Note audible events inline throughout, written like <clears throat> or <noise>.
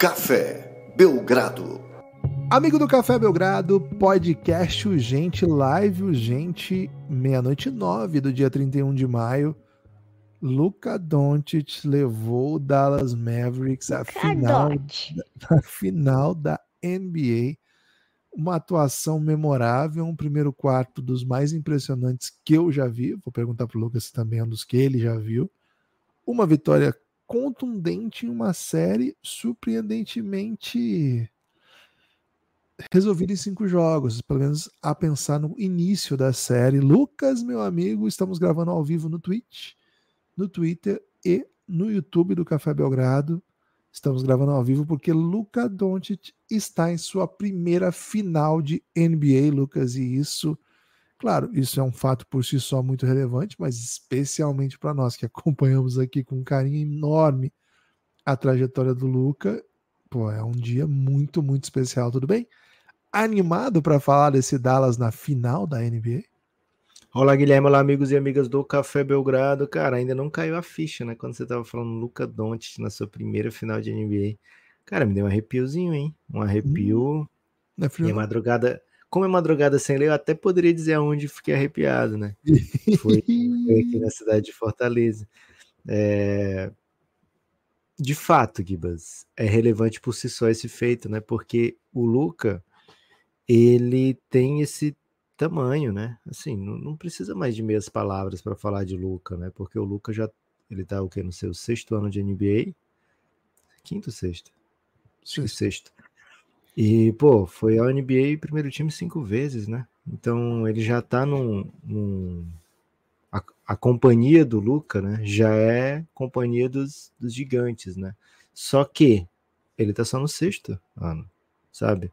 Café Belgrado. Amigo do Café Belgrado, podcast urgente, live urgente, meia-noite nove do dia 31 de maio. Luca Doncic levou o Dallas Mavericks à final, <laughs> à final da NBA. Uma atuação memorável, um primeiro quarto dos mais impressionantes que eu já vi. Vou perguntar para o Lucas se também é um dos que ele já viu. Uma vitória contundente em uma série surpreendentemente resolvida em cinco jogos, pelo menos a pensar no início da série. Lucas, meu amigo, estamos gravando ao vivo no Twitch no Twitter e no YouTube do Café Belgrado. Estamos gravando ao vivo porque Luca Doncic está em sua primeira final de NBA, Lucas, e isso, claro, isso é um fato por si só muito relevante, mas especialmente para nós que <laughs> acompanhamos aqui com um carinho enorme a trajetória do Luca, pô, é um dia muito, muito especial, tudo bem? Animado para falar desse Dallas na final da NBA? Olá, Guilherme, olá, amigos e amigas do Café Belgrado. Cara, ainda não caiu a ficha, né? Quando você tava falando Luca Doncic na sua primeira final de NBA. Cara, me deu um arrepiozinho, hein? Um arrepio. Hum, é frio, e a madrugada. Como é madrugada sem ler, eu até poderia dizer aonde fiquei arrepiado, né? Foi, foi aqui na cidade de Fortaleza. É... De fato, Gibas, é relevante por si só esse feito, né? Porque o Luca, ele tem esse tamanho, né? Assim, não, não precisa mais de meias palavras para falar de Luca, né? Porque o Luca já ele tá o que no seu sexto ano de NBA, quinto, sexto, Sim. sexto. E pô, foi ao NBA primeiro time cinco vezes, né? Então ele já tá num, num a, a, companhia do Luca, né? Já é companhia dos, dos gigantes, né? Só que ele tá só no sexto ano, sabe?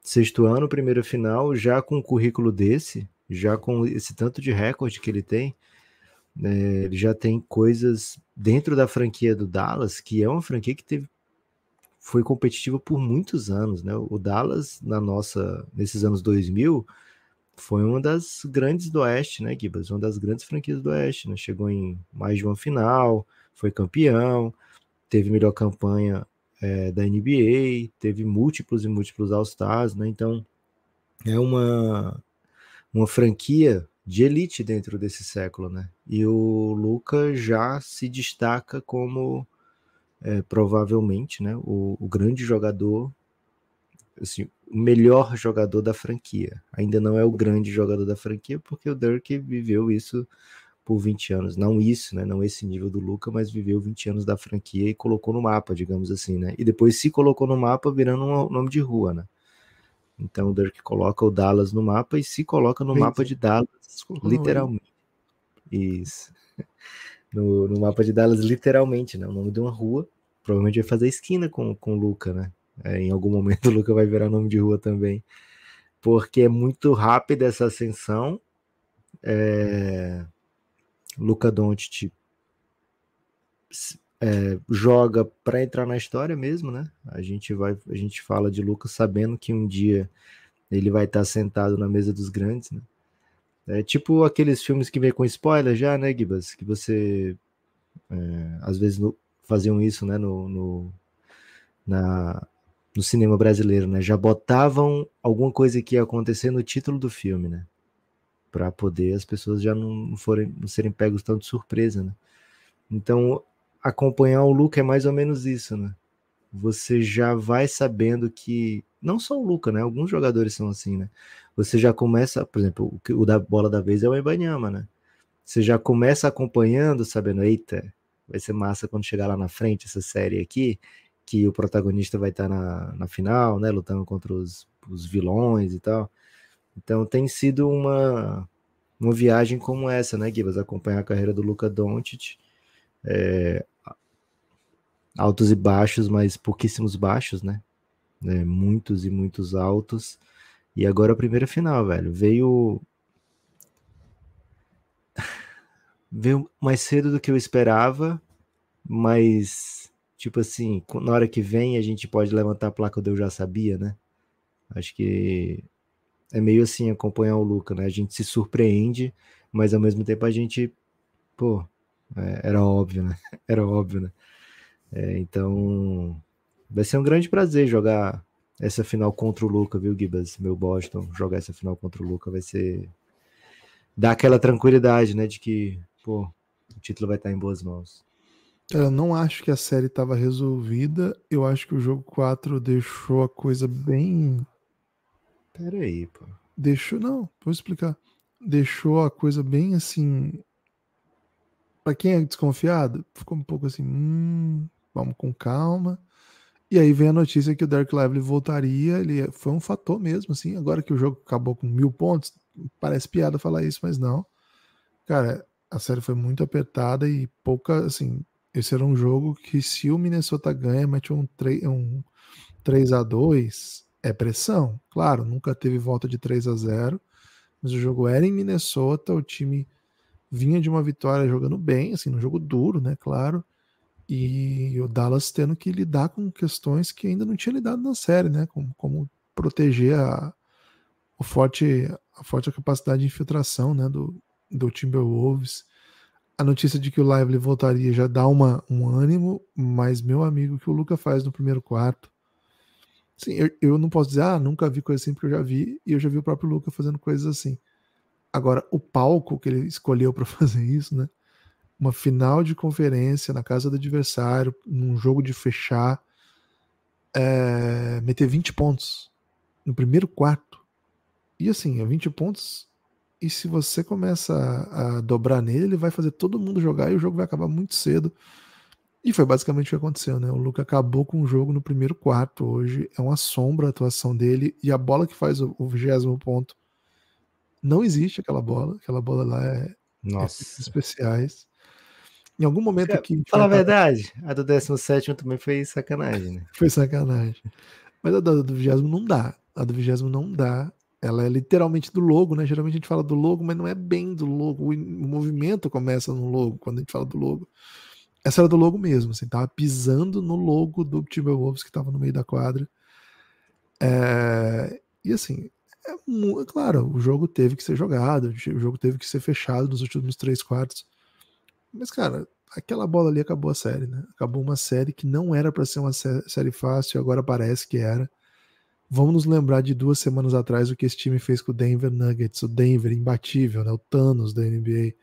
sexto ano, primeira final, já com um currículo desse, já com esse tanto de recorde que ele tem, é, ele já tem coisas dentro da franquia do Dallas, que é uma franquia que teve foi competitiva por muitos anos, né? O Dallas na nossa nesses anos 2000 foi uma das grandes do Oeste, né, Gibas? Uma das grandes franquias do Oeste, né? Chegou em mais de uma final, foi campeão, teve melhor campanha é, da NBA, teve múltiplos e múltiplos All-Stars, né? Então é uma, uma franquia de elite dentro desse século, né? E o Luca já se destaca como é, provavelmente, né, o, o, grande jogador, assim, o melhor jogador da franquia. Ainda não é o grande jogador da franquia porque o Dirk viveu isso por 20 anos. Não isso, né? Não esse nível do Luca, mas viveu 20 anos da franquia e colocou no mapa, digamos assim, né? E depois se colocou no mapa virando um nome de rua, né? Então o Dirk coloca o Dallas no mapa e se coloca no mapa de Dallas, literalmente. Isso. No, no, mapa de Dallas, literalmente, né? O nome de uma rua. Provavelmente vai fazer esquina com, com o Luca, né? É, em algum momento <laughs> o Luca vai virar nome de rua também. Porque é muito rápida essa ascensão. É... Luca Doncic é, joga para entrar na história mesmo, né? A gente vai, a gente fala de Lucas sabendo que um dia ele vai estar sentado na mesa dos grandes, né? É tipo aqueles filmes que vem com spoiler já, né, Gibas? Que você é, às vezes no, faziam isso, né? No, no, na, no cinema brasileiro, né? Já botavam alguma coisa que ia acontecer no título do filme, né? para poder as pessoas já não forem não serem pegos tão de surpresa, né? Então, acompanhar o Luca é mais ou menos isso, né? Você já vai sabendo que não só o Luca, né? Alguns jogadores são assim, né? Você já começa, por exemplo, o, o da bola da vez é o Ibanyama, né? Você já começa acompanhando, sabendo, eita, vai ser massa quando chegar lá na frente essa série aqui, que o protagonista vai estar na, na final, né? Lutando contra os, os vilões e tal. Então tem sido uma, uma viagem como essa, né, Gibas? Acompanhar a carreira do Luca Doncic. É, altos e baixos, mas pouquíssimos baixos, né? É, muitos e muitos altos. E agora a primeira final, velho. Veio. <laughs> Veio mais cedo do que eu esperava, mas, tipo assim, na hora que vem a gente pode levantar a placa do eu já sabia, né? Acho que é meio assim acompanhar o Luca, né? A gente se surpreende, mas ao mesmo tempo a gente, pô, é, era óbvio, né? <laughs> Era óbvio, né? É, então, vai ser um grande prazer jogar essa final contra o Luca, viu, Gibas? Meu Boston, jogar essa final contra o Luca vai ser. dar aquela tranquilidade, né? De que, pô, o título vai estar em boas mãos. Eu não acho que a série estava resolvida. Eu acho que o jogo 4 deixou a coisa bem. Pera aí, pô. Deixou. Não, vou explicar. Deixou a coisa bem assim. Pra quem é desconfiado, ficou um pouco assim. Hum, vamos com calma. E aí vem a notícia que o Derek Lively voltaria. Ele é, foi um fator mesmo, assim. Agora que o jogo acabou com mil pontos, parece piada falar isso, mas não. Cara, a série foi muito apertada e pouca, assim. Esse era um jogo que, se o Minnesota ganha, mete um, 3, um 3 a 2 é pressão. Claro, nunca teve volta de 3 a 0 mas o jogo era em Minnesota, o time vinha de uma vitória jogando bem, assim, no jogo duro, né? Claro e o Dallas tendo que lidar com questões que ainda não tinha lidado na série, né? Como, como proteger a, o forte, a forte capacidade de infiltração né? do, do Timberwolves. A notícia de que o Lively voltaria já dá uma, um ânimo, mas meu amigo, o que o Luca faz no primeiro quarto. Sim, eu, eu não posso dizer, ah, nunca vi coisa assim, porque eu já vi, e eu já vi o próprio Luca fazendo coisas assim. Agora, o palco que ele escolheu para <laughs> fazer isso, né? Uma final de conferência na casa do adversário, num jogo de fechar, é, meter 20 pontos no primeiro quarto. E assim, é 20 pontos. E se você começa a, a, dobrar nele, ele vai fazer todo mundo jogar e o jogo vai acabar muito cedo. E foi basicamente o que aconteceu, né? O Luca acabou com o jogo no primeiro quarto hoje. É uma sombra a atuação dele. E a bola que faz o vigésimo ponto não existe aquela bola. Aquela bola lá é, Nossa. é especiais. Em algum momento aqui. Fala a verdade, a do 17 também foi sacanagem, né? Foi sacanagem. Mas a do, do 20 não dá. A do 20 não dá. Ela é literalmente do logo, né? Geralmente a gente fala do logo, mas não é bem do logo. O, movimento começa no logo, quando a gente fala do logo. Essa era do logo mesmo, assim, tava pisando no logo do Timberwolves que tava no meio da quadra. É... E assim, é, é claro, o jogo teve que ser jogado, o jogo teve que ser fechado nos últimos três quartos. Mas, cara, aquela bola ali acabou a série, né? Acabou uma série que não era para ser uma série fácil, agora parece que era. Vamos nos lembrar de duas semanas atrás o que esse time fez com o Denver Nuggets, o Denver imbatível, né? O Thanos da NBA.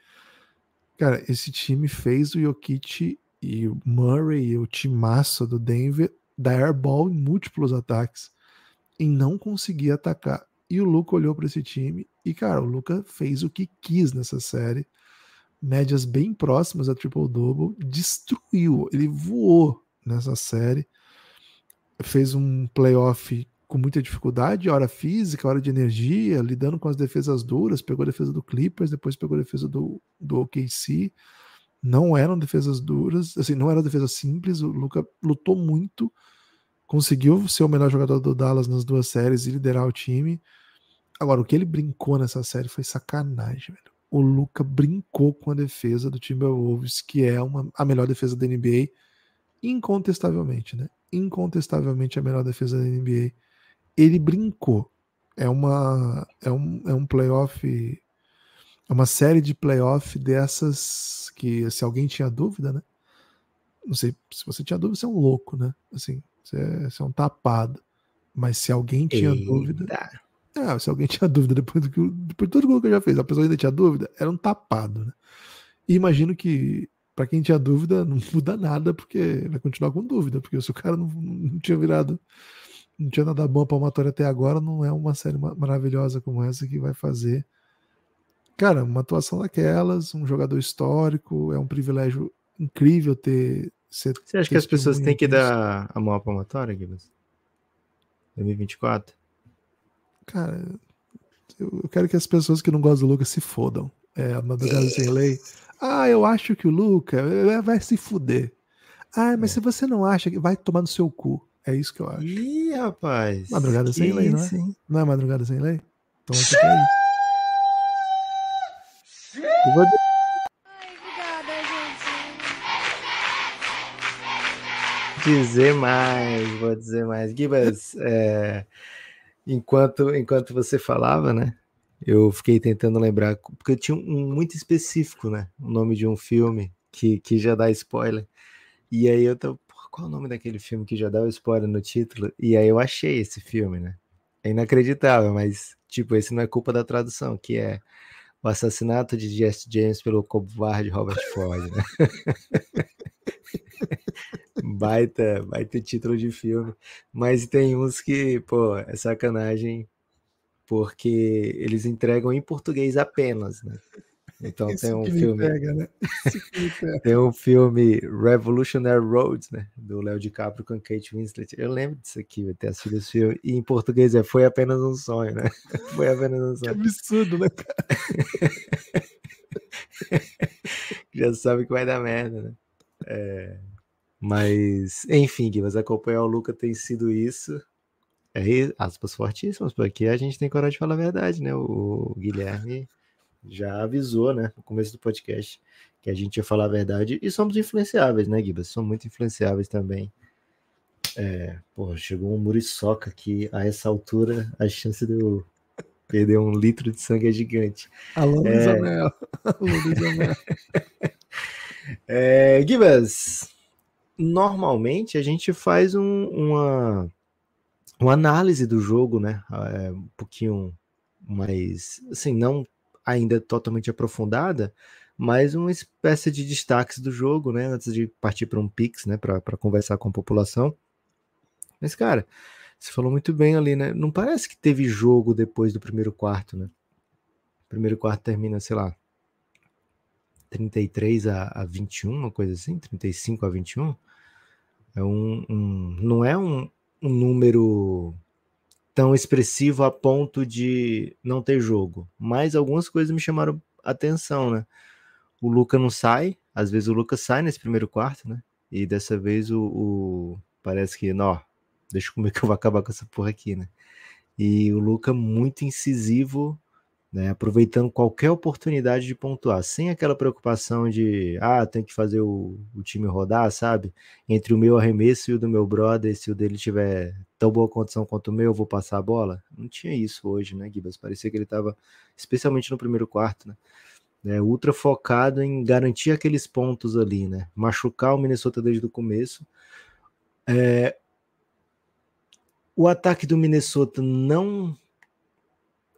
Cara, esse time fez o Jokic e o Murray e o timaço do Denver dar airball em múltiplos ataques e não conseguir atacar. E o Luca olhou para esse time e, cara, o Luca fez o que quis nessa série médias bem próximas a triple-double, destruiu, ele voou nessa série, fez um playoff com muita dificuldade, hora física, hora de energia, lidando com as defesas duras, pegou a defesa do Clippers, depois pegou a defesa do, do OKC, não eram defesas duras, assim, não era defesa simples, o Luca lutou muito, conseguiu ser o melhor jogador do Dallas nas duas séries e liderar o time. Agora, o que ele brincou nessa série foi sacanagem, velho o Luca brincou com a defesa do Timberwolves, que é uma, a melhor defesa da NBA, incontestavelmente, né? Incontestavelmente a melhor defesa da NBA. Ele brincou. É uma é um, é um playoff é uma série de playoff dessas que se alguém tinha dúvida, né? Não sei, se você tinha dúvida, você é um louco, né? Assim, você é, você é um tapado. Mas se alguém tinha Eita. dúvida, ah, se alguém <laughs> tinha dúvida depois, do que, depois de tudo que Lucas já fez, a pessoa ainda tinha dúvida, era um tapado, né? E imagino que para quem tinha dúvida <laughs> não muda nada, porque vai continuar com dúvida, porque se o cara não, não tinha virado, não tinha nada bom palmatória até agora, não é uma série maravilhosa como essa que vai fazer. Cara, uma atuação daquelas, um jogador histórico, é um privilégio incrível ter. Ser Você acha que as pessoas têm que dar a mão palmatória, Guilherme? 2024? Cara, eu quero que as pessoas que não gostam do Lucas se fodam. É, a madrugada sem lei. Ah, eu acho que o Lucas vai se fuder. Ah, mas é. se você não acha que vai tomar no seu cu. É isso que eu acho. Ih, rapaz. Madrugada sem lei, não é? Sim. Não é madrugada sem lei? Então você quer isso. Eu vou... dizer mais, vou dizer mais. Gibas, é, enquanto, enquanto você falava, né? Eu fiquei tentando lembrar, porque tinha um muito específico, né? O nome de um filme que, que já dá spoiler. E aí eu tô, Qual o nome daquele filme que já dá o spoiler no título? E aí eu achei esse filme, né? É inacreditável, mas, tipo, esse não é culpa da tradução, que é o assassinato de Jesse James pelo covarde Robert Ford, né? <laughs> baita, baita título de filme. Mas tem uns que, pô, é sacanagem, porque eles entregam em português apenas, né? Então Isso tem um filme. Pega, né? <laughs> tem um filme Revolutionary Road, né? Do Léo DiCaprio com Kate Winslet. Eu lembro disso aqui, vai ter assistido esse filme. E em português é Foi apenas um sonho, né? <laughs> Foi apenas um sonho. Que absurdo, né, cara? <laughs> Já sabe que vai dar merda, né? É... Mas, enfim, mas acompanhar o Luca tem sido isso. É aspas fortíssimas, porque a gente tem coragem de falar a verdade, né? O Guilherme já avisou, né, no começo do podcast, que a gente ia falar a verdade e somos influenciáveis, né, Gibas? Somos muito influenciáveis também. É, pô, chegou um muriçoca aqui a essa altura, a chance de eu perder um litro de sangue é gigante. Alô, é... Luiz Amel. <laughs> Alô, Luiz Amel. <laughs> é, Gibas, normalmente a gente faz um, uma, uma análise do jogo, né? É, um pouquinho mais, assim, não ainda totalmente aprofundada, mas uma espécie de destaques do jogo, né? Antes de partir para um Pix, né? Para conversar com a população. Mas, cara, você falou muito bem ali, né? Não parece que teve jogo depois do primeiro quarto, né? O primeiro quarto termina, sei lá, 33 a, a 21, uma coisa assim, 35 a 21. É um, um não é um, um número tão expressivo a ponto de não ter jogo. Mas algumas coisas me chamaram atenção, né? O Luca não sai, às vezes o Luca sai nesse primeiro quarto, né? E dessa vez o, o parece que, não, deixa como é que eu vou acabar com essa porra aqui, né? E o Luca muito incisivo né, aproveitando qualquer oportunidade de pontuar, sem aquela preocupação de, ah, tem que fazer o, o, time rodar, sabe? Entre o meu arremesso e o do meu brother, se o dele tiver tão boa condição quanto o meu, eu vou passar a bola. Não tinha isso hoje, né, Gibas? Parecia que ele estava, especialmente no primeiro quarto, né? É, ultra focado em garantir aqueles pontos ali, né? Machucar o Minnesota desde o começo. É, o ataque do Minnesota não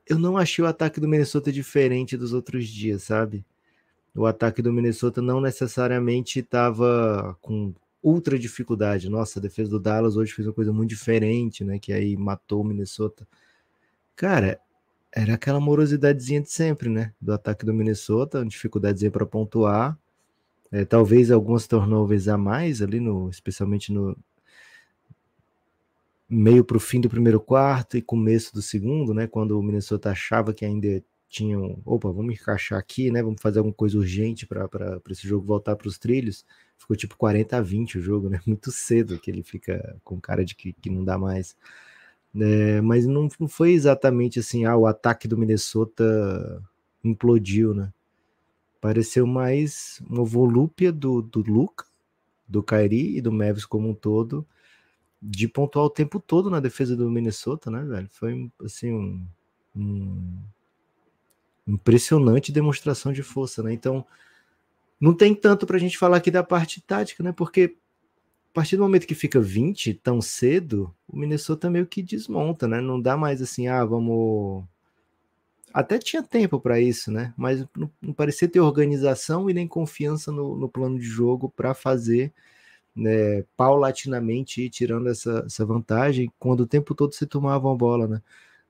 eu não achei o ataque do Minnesota diferente dos outros dias, sabe? O ataque do Minnesota não necessariamente estava com ultra dificuldade. Nossa, a defesa do Dallas hoje fez uma coisa muito diferente, né? Que aí matou o Minnesota. Cara, era aquela morosidadezinha de sempre, né? Do ataque do Minnesota, dificuldadezinha para pontuar. É, talvez algumas turnovers a mais ali, no, especialmente no, meio para o fim do primeiro quarto e começo do segundo, né? Quando o Minnesota achava que ainda tinham, opa, vamos encaixar aqui, né? Vamos fazer alguma coisa urgente para esse jogo voltar para os trilhos. Ficou tipo 40 a 20 o jogo, né? <laughs> Muito cedo que ele fica com cara de que, que não dá mais. É, mas não, foi exatamente assim, ah, o ataque do Minnesota implodiu, né? Pareceu mais uma volúpia do, do Luca, do Kairi e do Mavis como um todo, de pontuar o tempo todo na defesa do Minnesota, né, velho? Foi assim um, um impressionante demonstração de força, né? Então, não tem tanto para a gente falar aqui da parte tática, né? Porque a partir do momento que fica 20 tão cedo, o Minnesota meio que desmonta, né? Não dá mais assim, ah, vamos. Até tinha tempo para isso, né? Mas não, não, parecia ter organização e nem confiança no, no plano de jogo para fazer né, paulatinamente ir tirando essa, essa vantagem, quando o tempo todo se tomava a bola, né?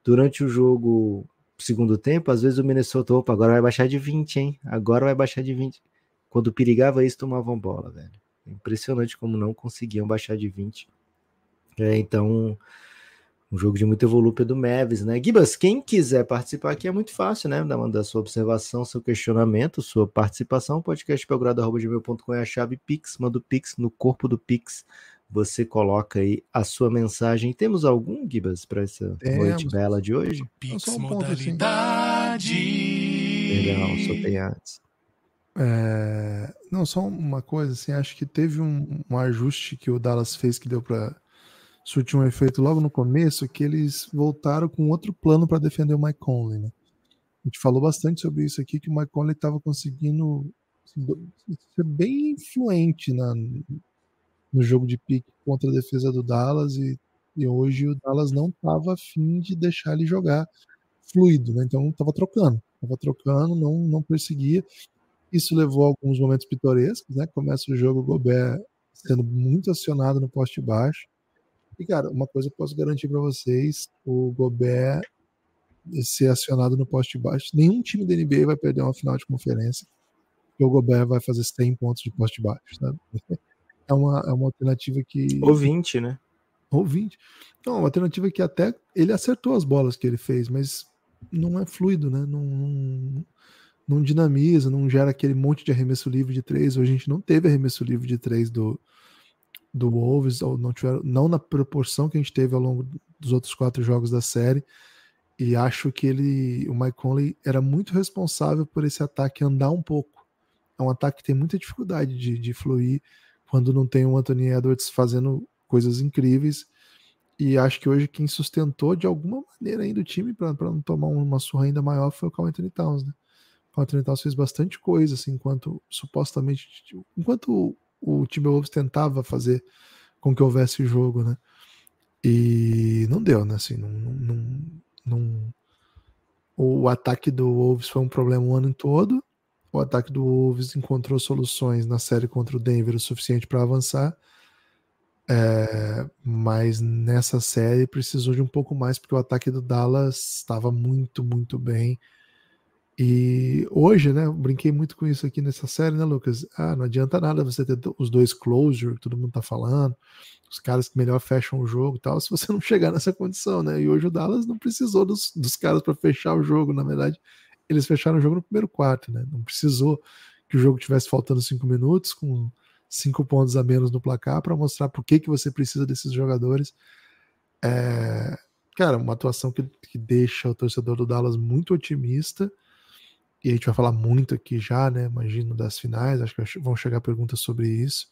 Durante o jogo, segundo tempo, às vezes o Minnesota, opa, agora vai baixar de 20, hein? Agora vai baixar de 20. Quando perigava isso, tomavam bola, velho. Impressionante como não conseguiam baixar de 20. É, então, um jogo de muita volúpia do Mavis, né? Gibas, quem quiser participar aqui é muito fácil, né? Mandar sua observação, seu questionamento, sua participação, podcastbelgrado.com é a chave Pix, manda o Pix no corpo do Pix, você coloca aí a sua mensagem. Temos algum, Gibas, para essa Temos. noite bela de hoje? Pix um modalidade. Legal, só tem antes. É... Não, só uma coisa, assim, acho que teve um, um ajuste que o Dallas fez que deu para surtiu um efeito logo no começo, que eles voltaram com outro plano para defender o Mike Conley. Né? A gente falou bastante sobre isso aqui, que o Mike Conley estava conseguindo ser bem influente na, no jogo de pique contra a defesa do Dallas e, e hoje o Dallas não estava afim de deixar ele jogar fluido, né? Então estava trocando, estava trocando, não, não perseguia. Isso levou a alguns momentos pitorescos, né? Começa o jogo, o Gobert sendo muito acionado no poste baixo. E, cara, uma coisa eu posso garantir para vocês: o Gobert ser acionado no poste baixo, nenhum time da NBA vai perder uma final de conferência que o Gobert vai fazer 100 pontos de poste baixo, sabe? <laughs> É uma, é uma alternativa que. Ou 20, né? Ou 20. Não, uma alternativa que até ele acertou as bolas que ele fez, mas não é fluido, né? Não, não, não dinamiza, não gera aquele monte de arremesso livre de três. Hoje a gente não teve arremesso livre de três do, do Wolves, ou não, tiveram, não na proporção que a gente teve ao longo dos outros quatro jogos da série. E acho que ele, o Mike Conley, era muito responsável por esse ataque andar um pouco. É um ataque que tem muita dificuldade de, de fluir quando não tem o Anthony Edwards fazendo coisas incríveis. E acho que hoje quem sustentou de alguma maneira ainda o time para não tomar uma surra ainda maior foi o Carl Anthony Towns, né? O Carl Anthony Towns fez bastante coisa, assim, enquanto supostamente, enquanto o, Timberwolves tentava fazer com que houvesse jogo, né? E não deu, né? Assim, não, não, não, o ataque do Wolves foi um problema o ano todo. O ataque do Wolves encontrou soluções na série contra o Denver o suficiente para avançar é, mas nessa série precisou de um pouco mais, porque o ataque do Dallas estava muito, muito bem. E hoje, né, brinquei muito com isso aqui nessa série, né, Lucas? Ah, não adianta nada você ter os dois closure, que todo mundo tá falando, os caras que melhor fecham o jogo e tal, se você <laughs> não chegar nessa condição, né? E hoje o Dallas não precisou dos, dos caras para fechar o jogo, na verdade, eles fecharam o jogo no primeiro quarto, né? Não precisou que o jogo tivesse faltando cinco minutos, com cinco pontos a menos no placar para mostrar por que, que você precisa desses jogadores. É, cara, uma atuação que, que deixa o torcedor do Dallas muito otimista. E a gente vai falar muito aqui já, né? Imagino das finais, acho que vão chegar perguntas sobre isso.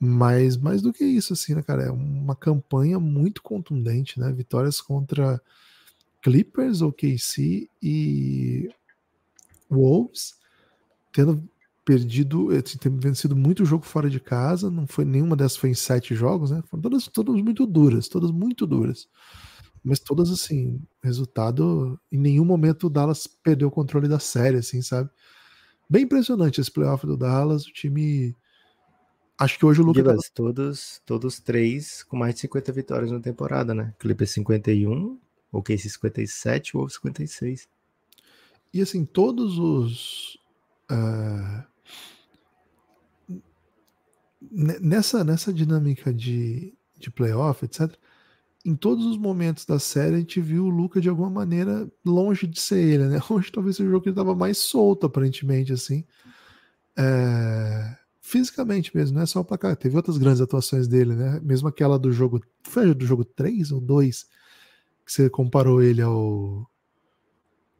Mas mais do que isso, assim, né, cara? É uma campanha muito contundente, né? Vitórias contra Clippers, OKC e Wolves, tendo perdido, eh, tem vencido muito jogo fora de casa, não foi nenhuma dessas foi em sete jogos, né? Foram todas, todas muito duras, todas muito duras. Mas todas assim, resultado, em nenhum momento o Dallas perdeu o controle da série, assim, sabe? Bem impressionante esse playoff do Dallas, o time Acho que hoje o Lucas tava... todos, todos três com mais de 50 vitórias na temporada, né? Clippers 51, OKC 57, Wolves 56. E assim, todos os uh, nessa, nessa dinâmica de, de playoff, etc., em todos os momentos da série a gente viu o Luca de alguma maneira longe de ser ele, né? <laughs> Hoje talvez seja o jogo que ele estava mais solto, aparentemente, assim. É... Fisicamente mesmo, não é só o placar. Teve outras grandes atuações dele, né? Mesmo aquela do jogo. Foi do jogo 3 ou 2? Que você comparou ele ao.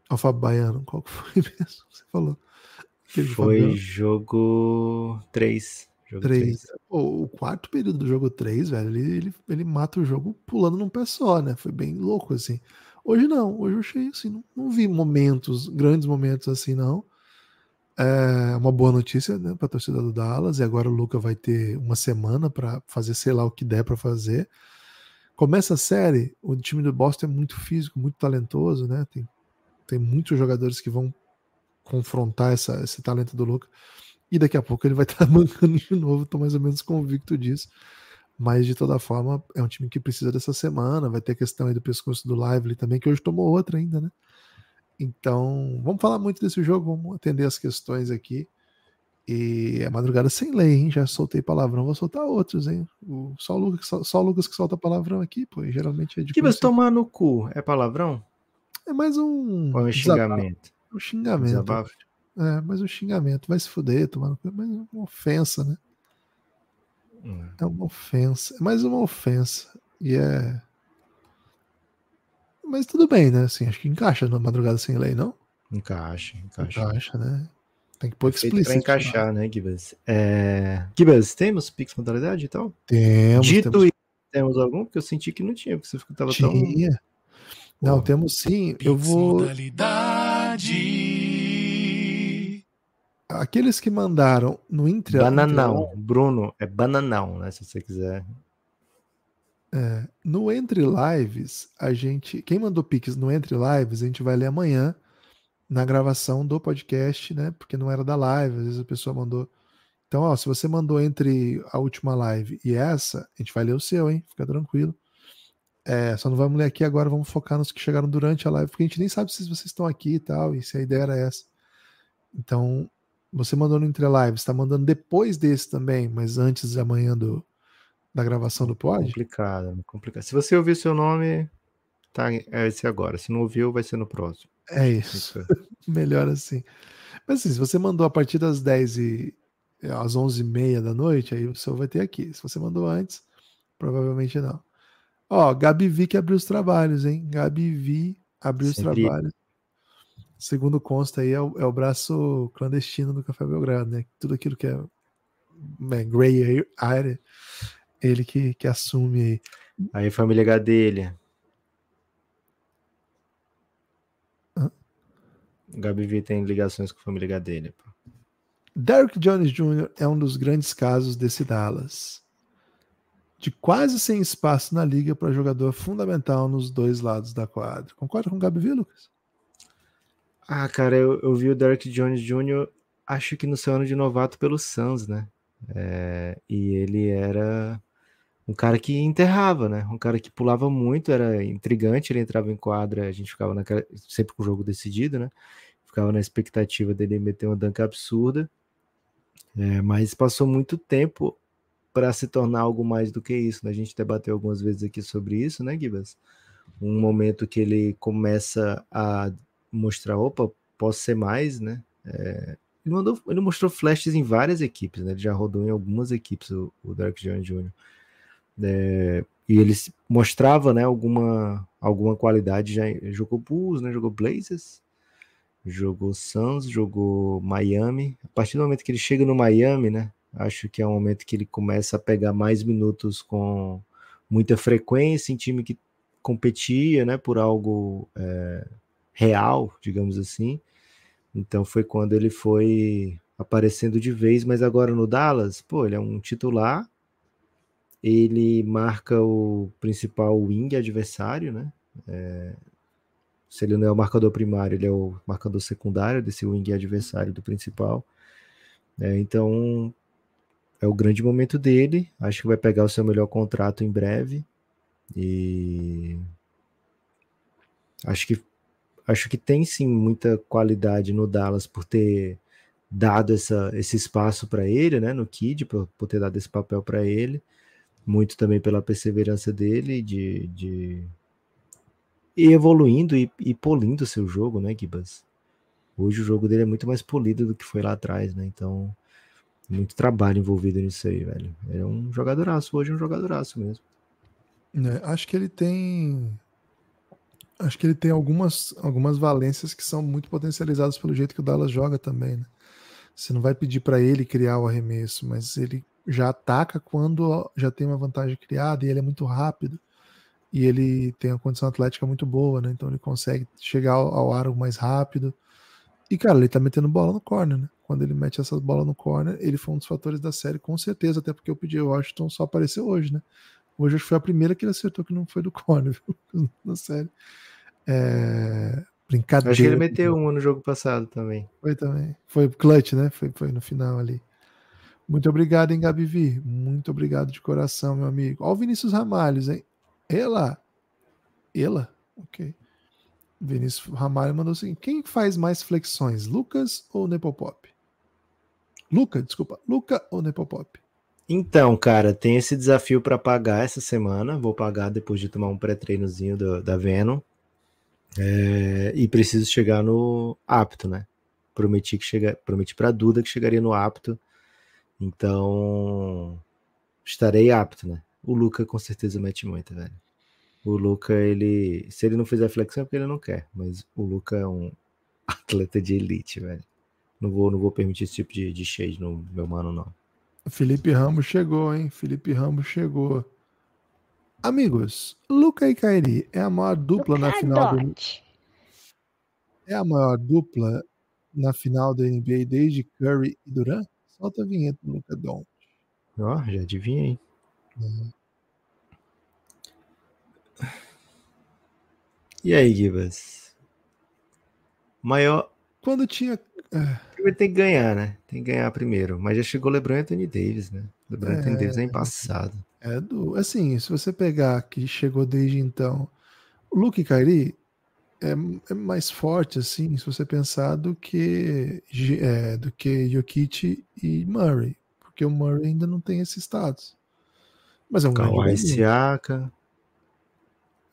ao Fábio Baiano. Qual que foi <laughs> mesmo que você falou? Foi jogo 3. Jogo 3. O, o, quarto período do jogo 3, velho, ele, ele, ele mata o jogo pulando num pé só, né? Foi bem louco, assim. Hoje não, hoje eu achei assim, não, não vi momentos, grandes momentos assim, não. É uma boa notícia né, para a torcida do Dallas, e agora o Luca vai ter uma semana para fazer sei lá o que der para fazer. Começa a série, o time do Boston é muito físico, muito talentoso, né? Tem, tem muitos jogadores que vão confrontar essa, esse talento do Luca. E daqui a pouco ele vai <laughs> estar mancando de novo, estou mais ou menos convicto disso. Mas de toda forma, é um time que precisa dessa semana. Vai ter a questão aí do pescoço do Lively também, que hoje tomou outra ainda, né? Então, vamos falar muito desse jogo, vamos atender as questões aqui. E é madrugada sem lei, hein? Já soltei palavrão, vou soltar outros, hein? O, só, o Lucas, só, só o Lucas que solta palavrão aqui, pô, geralmente é de. Que você tomar no cu é palavrão? É mais um. Ou é um xingamento? Um xingamento. Desabafo. É, mas o xingamento vai se fuder, tomando. Mas é uma ofensa, né? Hum. É uma ofensa. É mais uma ofensa. E é. Mas tudo bem, né? Assim, acho que encaixa na madrugada sem lei, não? Encaixa, encaixa. Encaixa, né? Tem que pôr explícito. Pra encaixar, né, Gibas? É... Gibas, temos Pix modalidade e tal? Temos. Dito temos... isso, temos algum? Porque eu senti que não tinha, porque você tava tinha. tão. Não, Pô. temos sim. Pix eu vou. Modalidade. Aqueles que mandaram no Intra. Bananão. Bruno, é bananão, né? Se você quiser. É, no Entre Lives, a gente. Quem mandou Pix no Entre Lives, a gente vai ler amanhã na gravação do podcast, né? Porque não era da live, às vezes a pessoa mandou. Então, ó, se você mandou entre a última live e essa, a gente vai ler o seu, hein? Fica tranquilo. É, só não vamos ler aqui agora, vamos focar nos que chegaram durante a live, porque a gente nem sabe se vocês estão aqui e tal, e se a ideia era essa. Então, você mandou no Entre Lives, está mandando depois desse também, mas antes de amanhã do, da gravação do pod? Complicado, complicado. Se você ouvir seu nome, tá, é esse agora. Se não ouviu, vai ser no próximo. É isso. <laughs> Melhor assim. Mas assim, se você mandou a partir das 10 e às 11 e meia da noite, aí o seu vai ter aqui. Se você mandou antes, provavelmente não. Ó, Gabi Vi que abriu os trabalhos, hein? Gabi Vi abriu Sempre. os trabalhos. Segundo consta aí, é o, é o, braço clandestino do Café Belgrado, né? Tudo aquilo que é, é gray area, ele que, que assume aí. Aí, família Gadelha. Gabi V tem ligações com a família Gadelha. Derrick Jones Jr. é um dos grandes casos desse Dallas. De quase sem espaço na liga para jogador fundamental nos dois lados da quadra. Concorda com o Gabi Lucas? Ah, cara, eu, eu vi o Derrick Jones Jr. acho que no seu ano de novato pelo Suns, né? É, e ele era um cara que enterrava, né? Um cara que pulava muito, era intrigante, ele entrava em quadra, a gente ficava naquela, sempre com o jogo decidido, né? Ficava na expectativa dele meter uma dunk absurda. É, mas passou muito tempo para se tornar algo mais do que isso. Né? A gente debateu algumas vezes aqui sobre isso, né, Gibas? Um momento que ele começa a mostrar, opa, posso ser mais, né? É, ele, mandou, ele mostrou flashes em várias equipes, né? Ele já rodou em algumas equipes, o, o Dark Jones Jr. É, e ele mostrava né, alguma, alguma qualidade. Já jogou Bulls, né, jogou Blazers, jogou Suns, jogou Miami. A partir do momento que ele chega no Miami, né, acho que é o momento que ele começa a pegar mais minutos com muita frequência em time que competia né, por algo é, real, digamos assim. Então foi quando ele foi aparecendo de vez, mas agora no Dallas, pô, ele é um titular ele marca o principal wing adversário, né? É, se ele não é o marcador primário, ele é o marcador secundário desse wing adversário do principal. É, então, é o grande momento dele. Acho que vai pegar o seu melhor contrato em breve. E acho que acho que tem sim muita qualidade no Dallas por ter dado essa, esse espaço para ele, né, no Kid, por, por ter dado esse papel para ele muito também pela perseverança dele de, de ir evoluindo e, e polindo seu jogo, né, Gibas? Hoje o jogo dele é muito mais polido do que foi lá atrás, né? Então, muito trabalho envolvido nisso aí, velho. É um jogadoraço, hoje é um jogadoraço mesmo. É, acho que ele tem. Acho que ele tem algumas, algumas valências que são muito potencializadas pelo jeito que o Dallas joga também, né? Você não vai pedir para ele criar o arremesso, mas ele já ataca quando já tem uma vantagem criada e ele é muito rápido e ele tem uma condição atlética muito boa, né? Então ele consegue chegar ao, aro mais rápido. E, cara, ele tá metendo bola no corner, né? Quando ele mete essas bolas no corner, ele foi um dos fatores da série, com certeza, até porque o PJ Washington só apareceu hoje, né? Hoje acho que foi a primeira que ele acertou que não foi do <laughs> corner, viu? Na série. É... Brincadeira. Acho que ele meteu uma no jogo passado também. Foi também. Foi clutch, né? Foi, foi no final ali. Muito obrigado, hein, Gabi Muito obrigado de coração, meu amigo. Ó o Vinícius Ramalhos, hein? Ela. Ela? Ok. Vinícius Ramalho mandou assim: quem faz mais flexões, Lucas ou Nepopop? Luca, desculpa. Luca ou Nepopop? Então, cara, tem esse desafio para pagar essa semana. Vou pagar depois de tomar um pré-treinozinho da Venom. É, e preciso chegar no apto, né? Prometi que chega, prometi para Duda que chegaria no apto então, estarei apto, né? O Luca com certeza mete muito, velho. O Luca, ele. Se ele não fizer flexão é porque ele não quer. Mas o Luca é um <laughs> atleta de elite, velho. Não vou, não vou permitir esse tipo de, de shade no meu mano, não. Felipe Ramos chegou, hein? Felipe Ramos chegou. Amigos, Luca e Kairi é a maior dupla Luca na final do. É a maior dupla na final da NBA desde Curry e Durant? Solta a vinheta, Luca Don. Ó, já adivinhei. Uhum. E aí, Gibas? Maior. Quando tinha. é, Primeiro tem que ganhar, né? Tem que ganhar primeiro. Mas já chegou LeBron e Anthony Davis, né? LeBron e Anthony É. Davis é embaçado. É do. Assim, se você pegar que chegou desde então. O Luke e Kyrie é, é mais forte, assim, se você pensar, do que, é, do que Jokic e Murray. Porque o Murray ainda não tem esse status. Mas é um Kawhi. Siaka.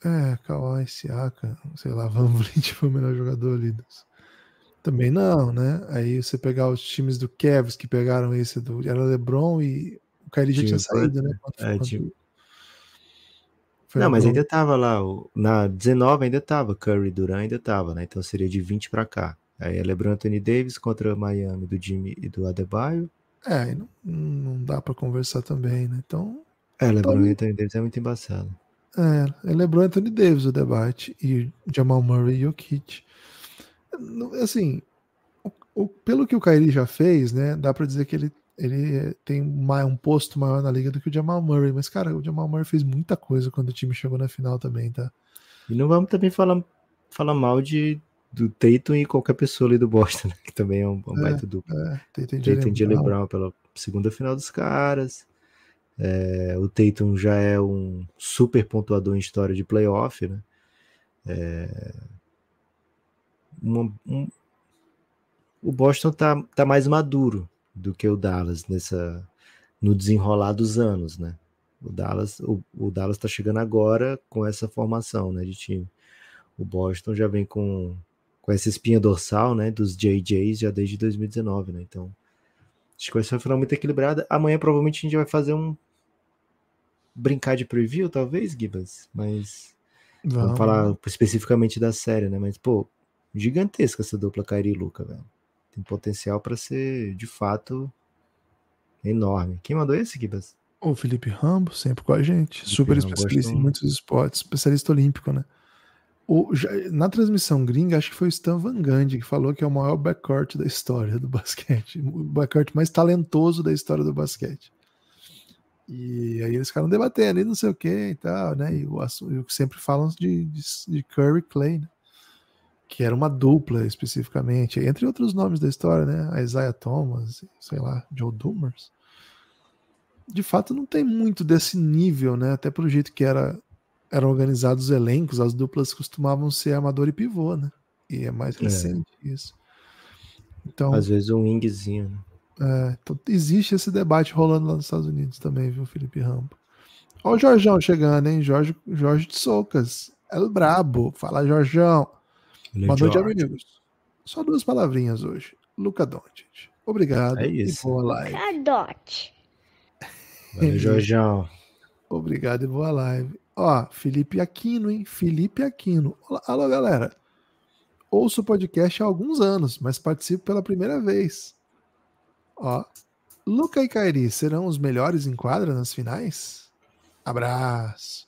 É, Kawhi, Siaka, sei lá, <laughs> Van Vliet foi o melhor jogador ali. dos- Também não, né? Aí você pegar os times do Cavs que pegaram esse do. Era LeBron e Kyrie já tinha saído, né? É, Jimmy- foi Não, mas LeBron. ainda tava lá. o- Na 19 ainda tava. Curry Durant ainda tava, né? Então seria de 20 pra cá. Aí é LeBron Anthony Davis contra Miami do Jimmy e do Adebayo. É, aí não, não dá pra conversar também, né? Então, É, LeBron Então- e Anthony Davis é muito embaçado. é, é LeBron Anthony Davis o debate e Jamal Murray e Jokic. Não- Assim, o- o- pelo que o Kyrie já fez, né? Dá pra dizer que ele, ele tem um posto maior na liga do que o Jamal Murray. Mas, cara, o Jamal Murray fez muita coisa quando o time chegou na final também, tá? E não vamos também falar, falar mal de, do Tatum e qualquer pessoa ali do Boston, <laughs> né? Que também é um, um É, baita duplo. É, Tatum Jaylen e Jalen. Brown pela segunda final dos caras. É, o Tatum já é um super pontuador em história de playoff, né? É, uma- um- o Boston tá, tá mais maduro do que o Dallas nessa no desenrolar dos anos, né? O Dallas, o, o Dallas tá chegando agora com essa formação, né, de time. O Boston já vem com, com essa espinha dorsal, né, dos JJs já desde 2019, né? Então, acho que vai ser uma final muito equilibrada. Amanhã provavelmente a gente vai fazer um brincar de preview, talvez, Gibas, mas vamos Vamos. falar especificamente da série, né? Mas pô, gigantesca essa dupla Kyrie e Luca, velho. Tem potencial para ser, de fato, enorme. Quem mandou esse, Gibas? O Felipe Rambo, sempre com a gente. Felipe super Rambo, especialista em muitos esportes, especialista olímpico, né? O, já- na transmissão gringa, acho que foi o Stan Van Gundy que falou que é o maior backcourt da história do basquete. O backcourt mais talentoso da história do basquete. E aí eles ficaram debatendo e não sei o que e tal, né? E o, e o que sempre falam de, de, de Curry Clay, né? Que era uma dupla especificamente, entre outros nomes da história, né? Isaiah Thomas, sei lá, Joe Dumars de fato não tem muito desse nível, né? Até pelo jeito que era, eram organizados os elencos, as duplas costumavam ser amador e pivô, né? E é mais É. recente isso. Então, Às vezes um wingzinho, né? é, então existe esse debate rolando lá nos Estados Unidos também, viu, Felipe Rambo? Ó o Jorjão chegando, hein? Jorge, Jorge de Soucas. É o brabo. Fala, Jorjão. Boa noite, amigos. Só duas palavrinhas hoje. Luca Doncic. Obrigado É e isso. boa live. Adote. Valeu, Jorjão. Obrigado e boa live. Ó, Felipe Aquino, hein? Felipe Aquino. Olá, alô, galera. Ouço o podcast há alguns anos, mas participo pela primeira vez. Ó, Luca e Kairi serão os melhores em quadra nas finais? Abraço.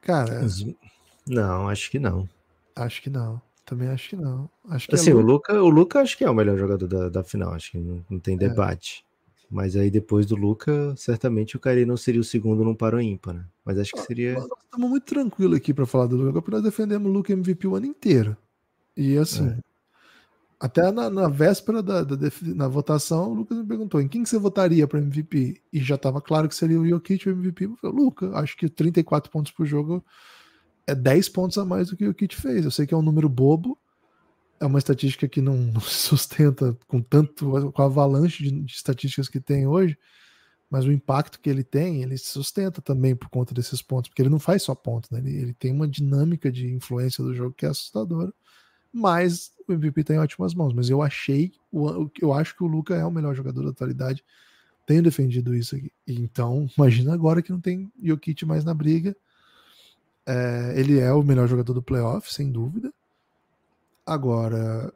Cara, Não, acho que não. acho que não. Também acho que não. Acho que Assim, é o Luca- o Luca acho que é o melhor jogador da, da final, acho que não, não tem debate. Mas aí depois do Luca, certamente o Kyrie não seria o segundo num paro ímpar, né? Mas acho que seria. Nós estamos muito tranquilos aqui para falar do Luca, porque nós defendemos o Luca MVP o ano inteiro. E assim, É. até na, na véspera da, da na votação, o Lucas me perguntou em quem que você votaria para MVP? E já estava claro que seria o Jokic o MVP. Eu falei, Luca, acho que 34 pontos por jogo é 10 pontos a mais do que o Jokic fez. Eu sei que é um número bobo, é uma estatística que não, se sustenta com tanto com a avalanche de, de estatísticas que tem hoje, mas o impacto que ele tem, ele se sustenta também por conta desses pontos, porque ele não faz só pontos, né? Ele, ele tem uma dinâmica de influência do jogo que é assustadora. Mas o MVP está em ótimas mãos. Mas eu achei, eu acho que o Luca é o melhor jogador da atualidade. Tenho defendido isso aqui. Então, imagina agora que não tem Jokic mais na briga. É, ele é o melhor jogador do playoff, sem dúvida. Agora,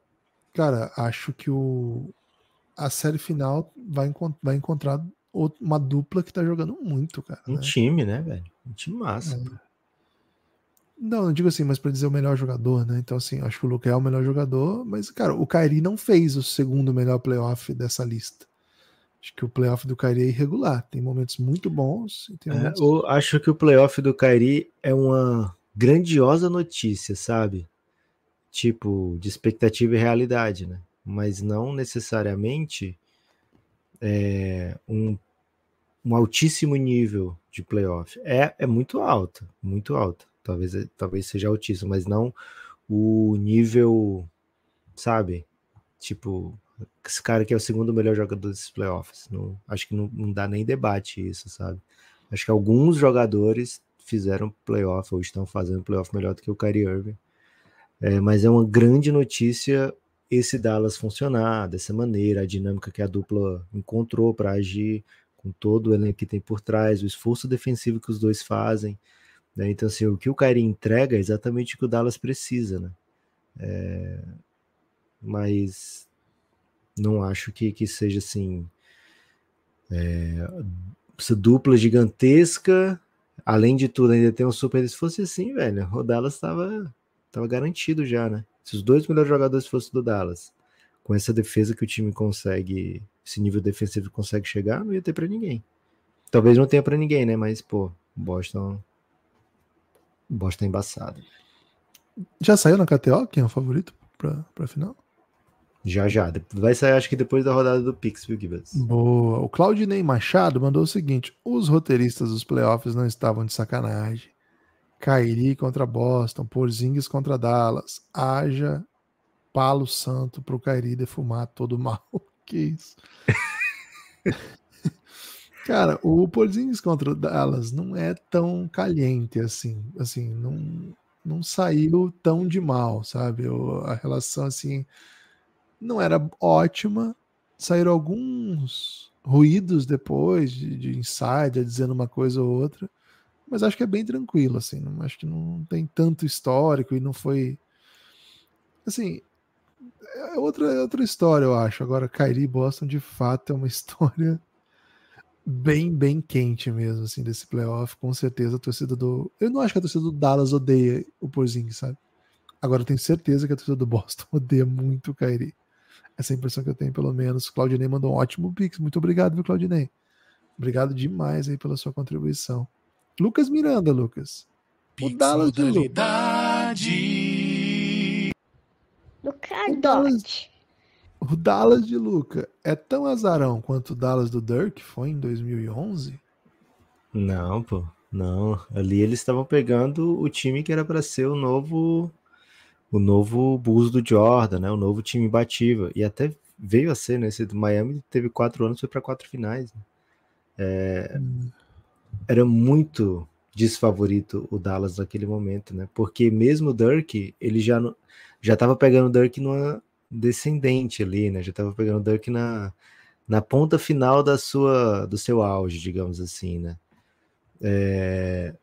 cara, acho que o, a série final vai, encon- vai encontrar out- uma dupla que tá jogando muito, cara. Um né? time, né, velho? Um time massa. É. Não, não digo assim, mas para dizer o melhor jogador, né? Então, assim, acho que o Luca é o melhor jogador, mas, cara, o Kairi não fez o segundo melhor playoff dessa lista. Acho que o playoff do Kairi é irregular. Tem momentos muito bons. É, momentos... É, eu acho que o playoff do Kairi é uma grandiosa notícia, sabe? Tipo, de expectativa e realidade, né? Mas não necessariamente é, um, um altíssimo nível de playoff. É, é muito alto, muito alto. Talvez, talvez seja altíssimo, mas não o nível, sabe? Tipo, esse cara que é o segundo melhor jogador desses playoffs. Não, acho que não, não dá nem debate isso, sabe? Acho que alguns jogadores fizeram playoff ou estão fazendo playoff melhor do que o Kyrie Irving. É, mas é uma grande notícia esse Dallas funcionar dessa maneira, a dinâmica que a dupla encontrou para agir com todo o elenco que tem por trás, o esforço defensivo que os dois fazem. Né? Então, assim, o que o Kyrie entrega é exatamente o que o Dallas precisa, né? É... Mas não acho que, que seja assim. É... Essa dupla gigantesca, além de tudo, ainda tem um super. Se fosse assim, velho, o Dallas estava tava garantido já, né? Se os dois melhores jogadores fossem do Dallas, com essa defesa que o time consegue, esse nível defensivo consegue chegar, não ia ter para ninguém. Talvez não tenha para ninguém, né? Mas, pô, Boston Boston embaçado. Já saiu na KTO quem é o favorito para a final? Já, já. Vai sair, acho que depois da rodada do Pix, viu, Gibbs? Boa. O Claudinei Machado mandou o seguinte: os roteiristas dos playoffs não estavam de sacanagem. Kairi contra Boston, Porzingis contra Dallas. Haja palo santo pro Kairi defumar todo mal. <laughs> que isso? <laughs> Cara, o Porzingis contra o Dallas não é tão caliente assim, assim, não, não saiu tão de mal, sabe? a relação assim não era ótima, saíram alguns ruídos depois de, de insider dizendo uma coisa ou outra, mas acho que é bem tranquilo, assim, não, acho que não tem tanto histórico e não foi, assim, é outra, é outra história, eu acho. Agora, Kyrie Boston, de fato, é uma <laughs> história bem, bem quente mesmo, assim, desse playoff. Com certeza a torcida do. Eu não acho que a torcida do Dallas odeia o Porzingis, sabe? Agora eu tenho certeza que a torcida do Boston <laughs> odeia muito o Kyrie. Essa é a impressão que eu tenho, pelo menos. Claudinei mandou um ótimo pix. Muito obrigado, viu, Claudinei? Obrigado demais aí pela sua contribuição. Lucas Miranda, Lucas. O Dallas de Lucas. O Dallas, o Dallas de Luca é tão azarão quanto o Dallas do Dirk foi em 2011? Não, pô. Não. Ali eles estavam pegando o time que era para ser o novo o novo Bulls do Jordan, né? O novo time imbatível. E até veio a ser, né? Esse do Miami teve quatro anos, foi para quatro finais. Né? É, hum. Era muito desfavorito o Dallas naquele momento, né? Porque mesmo o Dirk, ele já já estava pegando o Dirk numa descendente ali, né? Já estava pegando o Dirk na, na ponta final da sua, do seu auge, digamos assim, né? É,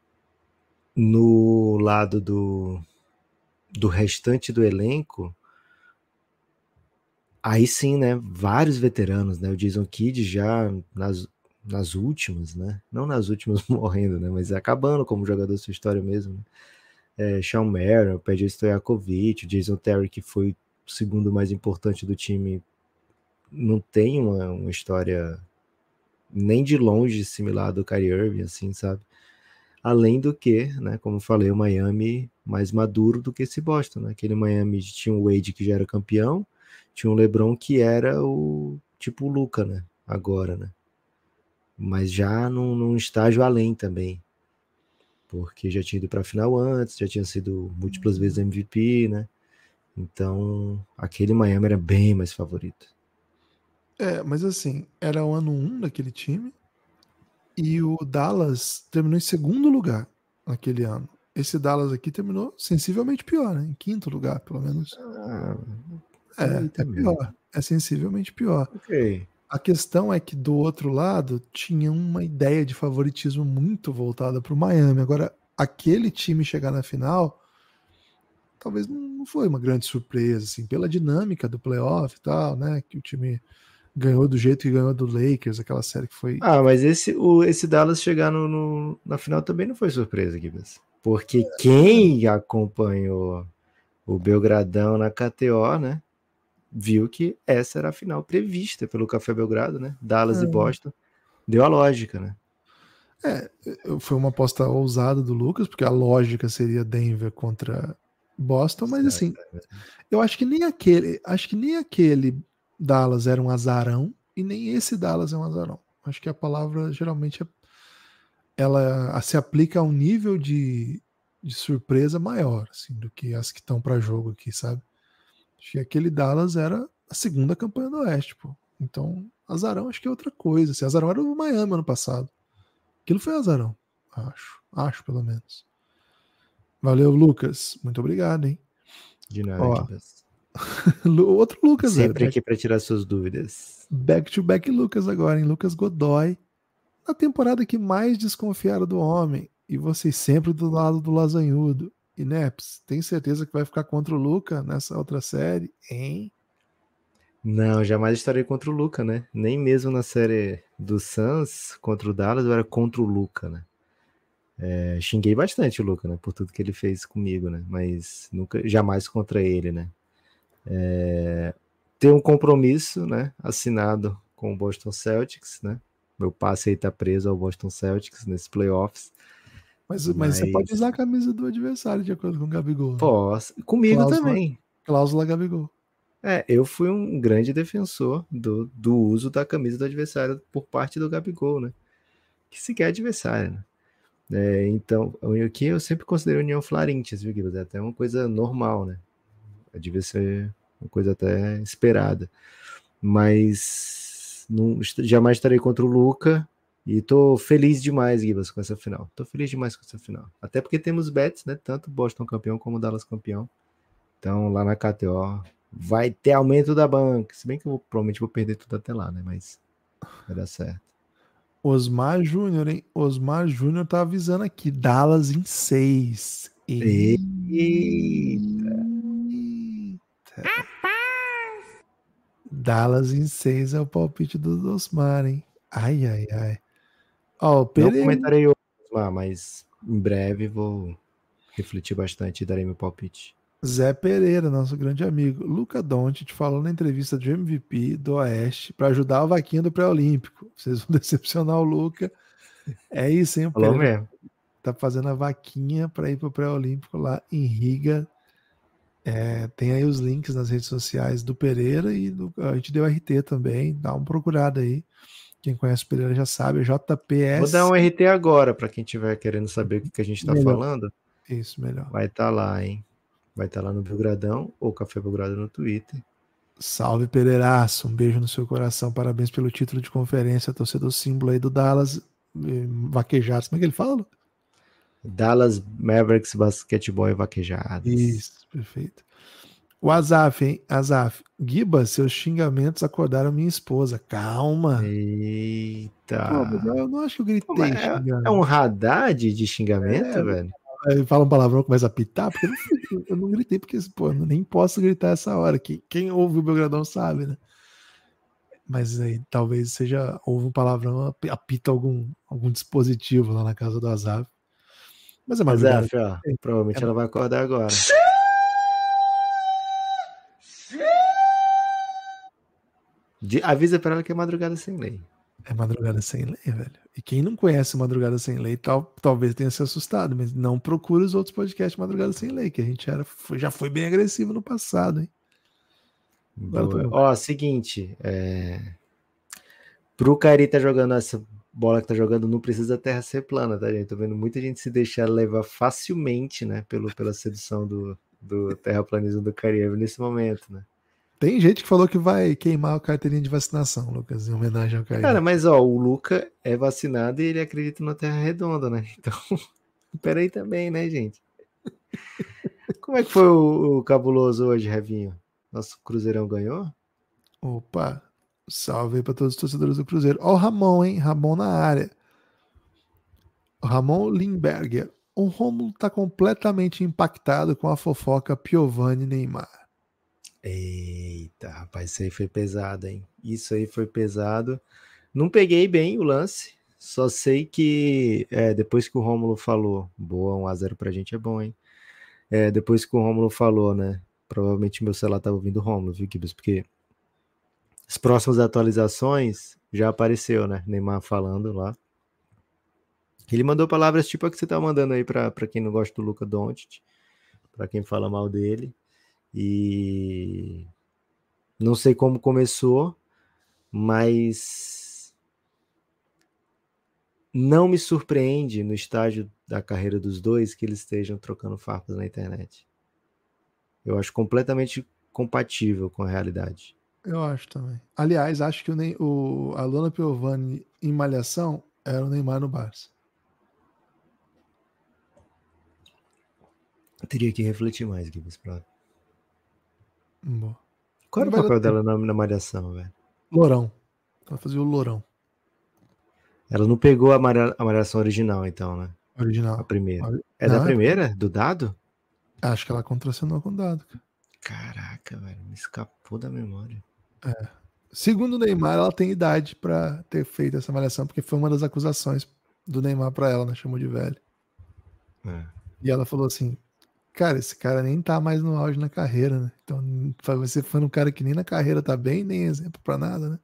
no lado do, do restante do elenco, aí sim, né? Vários veteranos, né? O Jason Kidd já nas, nas últimas, né? Não nas últimas <laughs> morrendo, né? Mas acabando como jogador sua história mesmo. Né? É, Sean Merrill, Pedro Stojakovic, Jason Terry, que foi o segundo mais importante do time, não tem uma, uma história nem de longe similar do Kyrie Irving, assim, sabe? Além do que, né, como falei, o Miami mais maduro do que esse Boston, né? Aquele Miami tinha o Wade que já era campeão, tinha o LeBron que era o tipo o Luca, né? Agora, né? Mas já num, num estágio além também, porque já tinha ido para a final antes, já tinha sido múltiplas vezes MVP, né? Então, aquele Miami era bem mais favorito. É, mas assim, era o ano 1 um daquele time e o Dallas terminou em segundo lugar naquele ano. Esse Dallas aqui terminou sensivelmente pior, né? Em quinto lugar, pelo menos. Ah, é, é pior. É sensivelmente pior. Ok. A questão é que do outro lado tinha uma ideia de favoritismo muito voltada para o Miami. Agora, aquele time chegar na final talvez não foi uma grande surpresa, assim, pela dinâmica do playoff e tal, né? Que o time ganhou do jeito que ganhou do Lakers, aquela série que foi. Ah, mas esse, o, esse Dallas chegar no, no na final também não foi surpresa, Gibbs. Porque quem acompanhou o Belgradão na KTO, né? Viu que essa era a final prevista pelo Café Belgrado, né? Dallas É. e Boston. Deu a lógica, né? É, foi uma aposta ousada do Lucas, porque a lógica seria Denver contra Boston, mas assim, eu acho que nem aquele, acho que nem aquele Dallas era um azarão e nem esse Dallas é um azarão. Acho que a palavra geralmente é- ela se aplica a um nível de, de surpresa maior, assim, do que as que estão para jogo aqui, sabe? Acho que aquele Dallas era a segunda campanha do Oeste, pô. Então, azarão acho que é outra coisa. Assim, azarão era o Miami ano passado. Aquilo foi azarão, acho. Acho, pelo menos. Valeu, Lucas. Muito obrigado, hein? De nada, Ó. <laughs> Outro Lucas, velho. Sempre aqui para tirar suas dúvidas. Back to back Lucas agora, em Lucas Godoy. Na temporada que mais desconfiaram do homem. E vocês sempre do lado do lasanhudo. E Neps, tem certeza que vai ficar contra o Luca nessa outra série? Hein? Não, jamais estarei contra o Luca, né? Nem mesmo na série do Suns contra o Dallas eu era contra o Luca, né? É, xinguei bastante o Luca, né? Por tudo que ele fez comigo, né? Mas nunca, jamais contra ele, né? É, tem um compromisso, né? Assinado com o Boston Celtics, né? Meu passe aí tá preso ao Boston Celtics nesses playoffs. Mas, mas você Mas- pode usar a camisa do adversário de acordo com o Gabigol. né? Posso. Comigo Cláusula- também. Cláusula Gabigol. É, eu fui um grande defensor do, do uso da camisa do adversário por parte do Gabigol, né? Que sequer é adversário, né? É, então, aqui eu sempre considero União Flarintes, viu, Guilherme? É até uma coisa normal, né? Devia ser uma coisa até esperada. Mas não, jamais estarei contra o Luca e tô feliz demais, Gibas, com essa final. Tô feliz demais com essa final. Até porque temos bets, né? Tanto Boston campeão como Dallas campeão. Então, lá na KTO, vai ter aumento da banca. Se bem que eu vou- provavelmente vou perder tudo até lá, né? Mas vai dar certo. Osmar Júnior, hein? Osmar Júnior tá avisando aqui. Dallas em 6. Eita. Dallas em 6 é o palpite do Osmar, hein? Ai, ai, ai. Ó, o Não Pereira. comentarei hoje, mas em breve vou refletir bastante e darei meu palpite. Zé Pereira, nosso grande amigo. Luca Doncic falou na entrevista de MVP do Oeste para ajudar a vaquinha do pré-olímpico. Vocês vão <laughs> decepcionar o Luca. É isso, hein? O Falou Pereira mesmo. tá fazendo a vaquinha para ir pro pré-olímpico lá em Riga. É, tem aí os links nas redes sociais do Pereira e do, a gente deu RT também. Dá uma procurada aí. Quem conhece o Pereira já sabe, é JPS. Vou dar um RT agora para quem estiver querendo saber o que, que a gente está falando. Isso, melhor. Vai estar lá, hein? Vai estar lá no Belgradão ou Café Belgrado no Twitter. Salve Pereiraço, um beijo no seu coração, parabéns pelo título de conferência, torcedor símbolo aí do Dallas, eh, vaquejados, como é que ele fala? Dallas Mavericks Basquetebol Vaquejados. Isso, perfeito. O Azaf, hein? Azaf, Giba, seus xingamentos acordaram minha esposa, calma. Eita. Pô, eu não acho que eu gritei Pô, xingando. É um radar de, de xingamento, É, velho? Aí fala um palavrão, começa a pitar, porque eu não, eu não gritei, porque, pô, eu nem posso gritar essa hora. Quem, quem ouve o Belgradão sabe, né? Mas aí talvez seja, ouve um palavrão, ap- apita algum, algum dispositivo lá na casa do Azaf. Mas é madrugada. é, ó, provavelmente ela vai acordar agora. De- avisa pra ela que é madrugada sem lei. É madrugada sem lei, velho. E quem não conhece Madrugada Sem Lei, tal, talvez tenha se assustado, mas não procure os outros podcasts Madrugada Sem Lei, que a gente era, foi- já foi bem agressivo no passado, hein? Tô- Ó, seguinte, é... pro Cari tá jogando essa bola que tá jogando, não precisa a terra ser plana, tá, gente? Tô vendo muita gente se deixar levar facilmente, né, pelo, pela sedução do, do terraplanismo do Caribe nesse momento, né? Tem gente que falou que vai queimar a carteirinha de vacinação, Lucas, em homenagem ao Caio. Cara, mas ó, o Luca é vacinado e ele acredita na Terra redonda, né? <laughs> Então, peraí também, né, gente? Como é que foi o, o cabuloso hoje, Revinho? Nosso Cruzeirão ganhou? Opa, salve aí para todos os torcedores do Cruzeiro. Ó o Ramon, hein? Ramon na área. O Ramon Limberger. O Romulo tá completamente impactado com a fofoca Piovani Neymar. Eita, rapaz, isso aí foi pesado, hein? Isso aí foi pesado. Não peguei bem o lance, Só sei que é, depois que o Rômulo falou, boa, 1x0 pra gente é bom, hein? É, depois que o Rômulo falou, né? Provavelmente meu celular tava ouvindo o Rômulo, viu, Gibbs? Porque as próximas atualizações já apareceu, né? Neymar falando lá. Ele mandou palavras tipo a que você tá mandando aí para quem não gosta do Luca Doncic, para quem fala mal dele. E não sei como começou, mas não me surpreende no estágio da carreira dos dois que eles estejam trocando farpas na internet. Eu acho completamente compatível com a realidade. Eu acho também. Aliás, acho que o, Ney, o a Luna Piovani em Malhação era o Neymar no Barça. Eu teria que refletir mais, Gibbs, pra... Boa. Qual era o papel dela na, na Malhação, velho? Lourão. Ela fazia o Lourão. Ela não pegou a, malha, a Malhação original, então, né? Original. A primeira. É não, da primeira? Do dado? Acho que ela contracenou com o dado. Caraca, velho. Me escapou da memória. É. Segundo o Neymar, ela tem idade para ter feito essa malhação, porque foi uma das acusações do Neymar para ela, né? Chamou de velho. É. E ela falou assim: Cara, esse cara nem tá mais no auge na carreira, né? Então, você foi um cara que nem na carreira tá bem, nem exemplo para nada, né?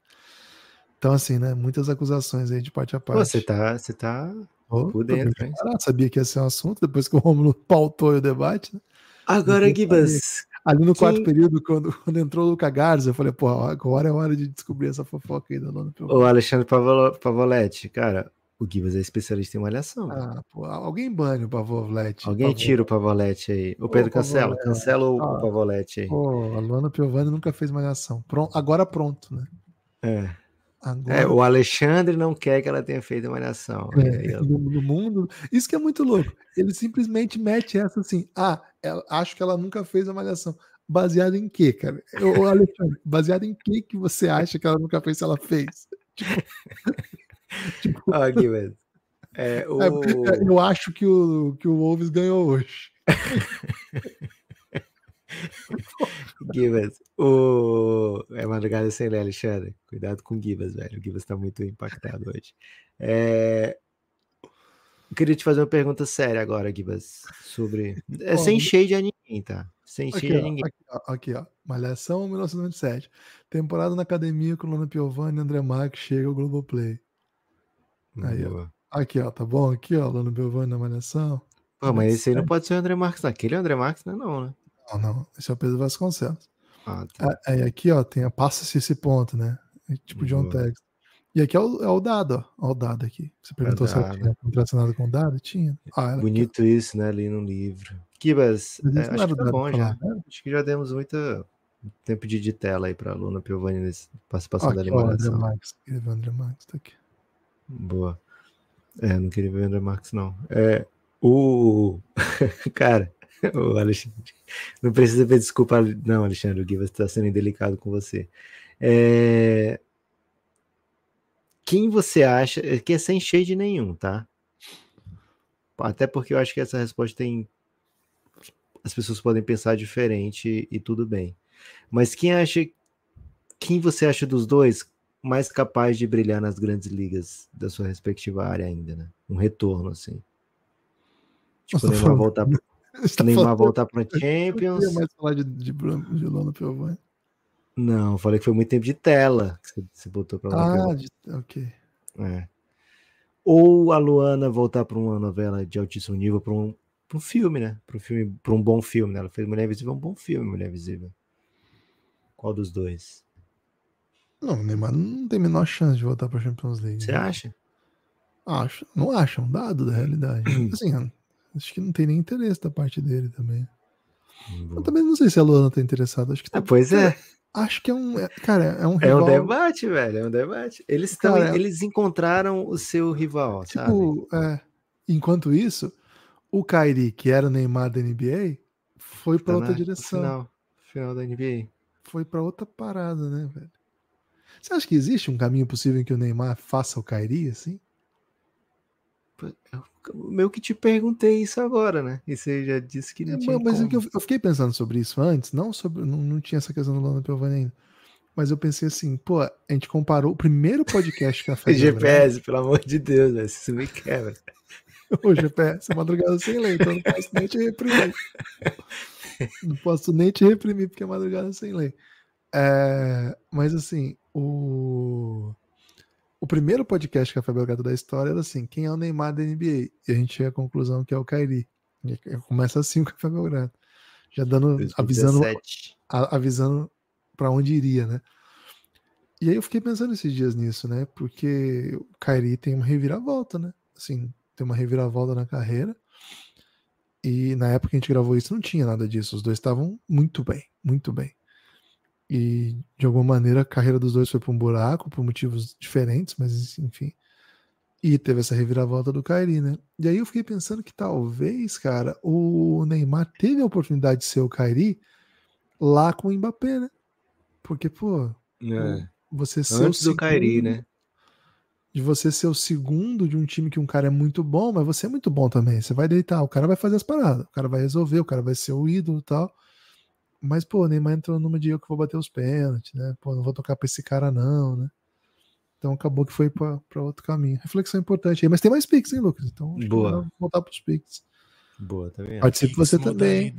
Então, assim, né? Muitas acusações aí de parte a parte. Pô, você tá, você tá oh, por dentro, hein? Ah, sabia que ia ser um assunto depois que o Romulo pautou o debate, né? Agora, Gibas, Ali no quarto Quem... período, quando, <laughs> quando entrou o Luca Garza, eu falei, pô, agora é hora de descobrir essa fofoca aí da Lona O Alexandre Pavoletti, cara, o Gibas é especialista em malhação. Ah, pô, alguém bane o Pavoletti. Alguém Pavoletti. tira o Pavoletti aí. O Pedro cancela, cancela o, ah, Pavoletti aí. Pô, a Luana Piovani nunca fez malhação. Pronto, agora pronto, né? É. Agora... É, o Alexandre não quer que ela tenha feito malhação. É, no, no, mundo. Isso que é muito louco. Ele simplesmente mete essa assim. Ah, ela, acho que ela nunca fez a malhação. Baseado em quê, cara? Ô, Alexandre, baseado em quê que você acha que ela nunca fez se ela fez? <laughs> Tipo, <laughs> tipo... Mesmo. É, <laughs> o... é, eu acho que o, que o Wolves ganhou hoje. Gibas, o... é madrugada sem ler, Alexandre. Cuidado com o Gibas, velho. O Gibas tá muito impactado hoje. É... Eu queria te fazer uma pergunta séria agora, Gibas, sobre. É sem shade a ninguém, tá? Sem aqui, shade a ninguém. Aqui ó, aqui, ó. Malhação 1997. Temporada na academia com Luna Piovani e André Marques chega ao Globoplay. Aí, ó. Aqui, ó, tá bom? Aqui, ó, Luna Piovani na Malhação. Pô, mas esse aí não pode ser o André Marques, Aquele é André Marques, não é não, né? Não, não. Esse é o Pedro Vasconcelos. Ah, tá. Aí aqui, ó, tem a passa-se esse ponto, né? Tipo John Tex. E aqui é o, é o dado, ó. Olha o dado aqui. Você perguntou é se eu tinha contracionado com dado? Tinha. Ah, Bonito aqui. isso, né? Ali no livro. Kibas, é, acho que tá bom já. Né? Acho que já demos muito tempo de, de tela aí para a Luna Piovani nessa participação aqui, da eliminação. Ó, André Marques. Queria ver o André Marques, tá aqui. Boa. É, não queria ver o André Marques, não. É, o... <laughs> Cara, o Alexandre. Não precisa pedir desculpa, não, Alexandre. O Gui está sendo indelicado com você. É... Quem você acha. Que é sem shade nenhum, tá? Até porque eu acho que essa resposta tem. As pessoas podem pensar diferente e tudo bem. Mas quem acha. Quem você acha dos dois mais capaz de brilhar nas grandes ligas da sua respectiva área ainda, né? Um retorno, assim. Tipo, Neymar voltar. <laughs> Tá Neymar voltar para <laughs> Champions. Eu não mais falar de, de, de Lona Piovani. Não, falei que foi muito tempo de tela que você botou para lá. Ah, de, ok. É. Ou a Luana voltar para uma novela de altíssimo nível, para um, um filme, né? Para um filme, para um bom filme, né? Ela fez Mulher Invisível, um bom filme, Mulher Invisível. Qual dos dois? Não, o Neymar não tem a menor chance de voltar para Champions League. Você né? acha? Acho, não acho, é um dado da realidade. <clears throat> assim, Acho que não tem nem interesse da parte dele também. Eu também não sei se a Luana tá interessada. Acho que tá, ah, pois é. Acho que é um. É, cara, é um rival. É um debate, velho. É um debate. Eles, tão, cara, eles encontraram o seu rival, tipo, sabe? É, enquanto isso, o Kyrie, que era o Neymar da NBA, foi para tá outra direção. Final, final da NBA. Foi para outra parada, né, velho? Você acha que existe um caminho possível em que o Neymar faça o Kyrie assim? Eu meio que te perguntei isso agora, né? E você já disse que não é, tinha. Mas é eu, eu, fiquei pensando sobre isso antes, não sobre. Não, não tinha essa questão do Lana Piovani ainda. Mas eu pensei assim, pô, a gente comparou o primeiro podcast que a <laughs> Fé GPS, pelo amor de Deus, véio, isso me quebra. Ô, GPS, madrugada sem lei, então não posso nem te reprimir. <laughs> Não posso nem te reprimir porque é madrugada sem lei. É, mas assim, o, o primeiro podcast Café Belgrado da história era assim: quem é o Neymar da NBA? E a gente chega à conclusão que é o Kairi. Começa assim o Café Belgrado. Já dando, 2017. avisando, avisando para onde iria, né? E aí eu fiquei pensando esses dias nisso, né? Porque o Kairi tem uma reviravolta, né? Assim, tem uma reviravolta na carreira. E na época que a gente gravou isso não tinha nada disso. Os dois estavam muito bem, muito bem. E de alguma maneira a carreira dos dois foi para um buraco por motivos diferentes, mas enfim. E teve essa reviravolta do Kairi, né? E aí eu fiquei pensando que talvez, cara, o Neymar teve a oportunidade de ser o Kairi lá com o Mbappé, né? Porque, pô, é. você ser Antes do Kairi, né? De você ser o segundo de um time que um cara é muito bom, mas você é muito bom também. Você vai deitar, o cara vai fazer as paradas, o cara vai resolver, o cara vai ser o ídolo e tal. Mas, pô, o Neymar entrou numa de eu que vou bater os pênaltis, né? Pô, não vou tocar pra esse cara, não, né? Então acabou que foi para outro caminho. Reflexão importante aí. Mas tem mais Pix, hein, Lucas? Então Boa. voltar para os Pix. Boa, também. Participe você também.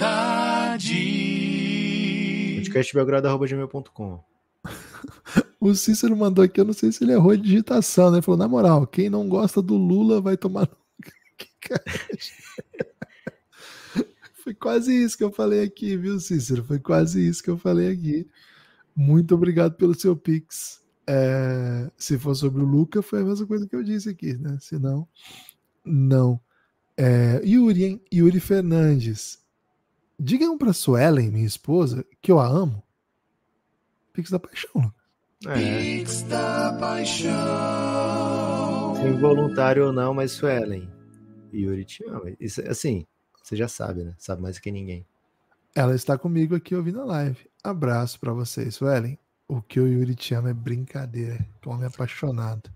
Podcastbelgrado.gmail.com <laughs> O Cícero mandou aqui, eu não sei se ele errou a digitação, né? Ele falou, na moral, quem não gosta do Lula vai tomar. <laughs> Foi quase isso que eu falei aqui, viu, Cícero? Foi quase isso que eu falei aqui. Muito obrigado pelo seu Pix. É, se for sobre o Luca, foi a mesma coisa que eu disse aqui, né? Se não, não. É, Yuri, hein? Yuri Fernandes. Digam para Suelen, minha esposa, que eu a amo. Pix da paixão. É. Pix da paixão. Involuntário ou não, mas Suelen. Yuri te ama. Isso, assim, você já sabe, né? Sabe mais que ninguém. Ela está comigo aqui ouvindo a live. Abraço para vocês, Suelen. O que o Yuri te ama é brincadeira. Homem apaixonado.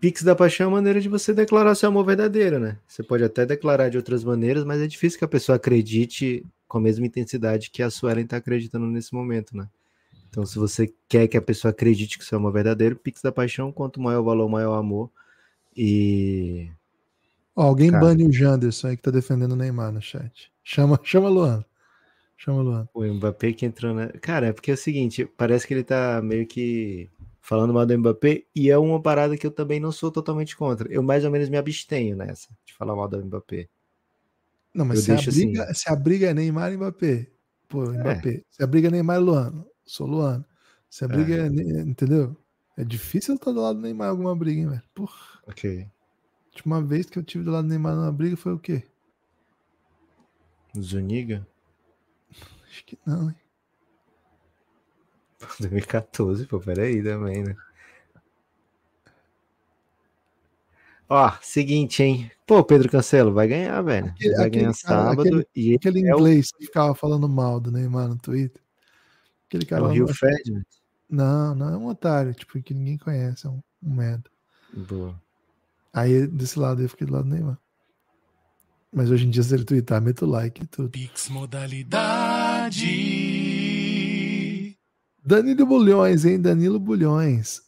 Pix da paixão é uma maneira de você declarar seu amor verdadeiro, né? Você pode até declarar de outras maneiras, mas é difícil que a pessoa acredite com a mesma intensidade que a Suelen está acreditando nesse momento, né? Então, se você quer que a pessoa acredite que seu amor é verdadeiro, Pix da paixão, quanto maior o valor, maior o amor. E. Ó, alguém Cara... bane o Janderson aí que tá defendendo o Neymar no chat. Chama, <laughs> chama Luan. Chama Luan. O Mbappé que entrou na. Cara, é porque é o seguinte, parece que ele tá meio que falando mal do Mbappé, e é uma parada que eu também não sou totalmente contra. Eu mais ou menos me abstenho nessa, de falar mal do Mbappé. Não, mas se a, briga, assim... se a briga é Neymar e Mbappé, pô, é. Mbappé. É. Se a briga é Neymar e Luano, sou Luano. Se a briga é, é entendeu? É difícil eu estar do lado do Neymar alguma briga, hein, velho? Porra. Ok. Última vez que eu tive do lado do Neymar numa briga foi o quê? Zuniga? Acho que não, hein? <laughs> 2014, pô, peraí também, né? Ó, seguinte, hein? Pô, Pedro Cancelo vai ganhar, velho. Aquele, vai aquele, ganhar sábado. Aquele, e aquele inglês é o... que ficava falando mal do Neymar no Twitter. Aquele cara. É o Rio Ferdinand? Não, não é um otário, tipo, que ninguém conhece, é um, um merda. Boa. Aí desse lado eu fiquei do lado do Neymar. Mas hoje em dia, se ele twittar, meta o like e tudo. Pix modalidade. Danilo Bulhões, hein? Danilo Bulhões.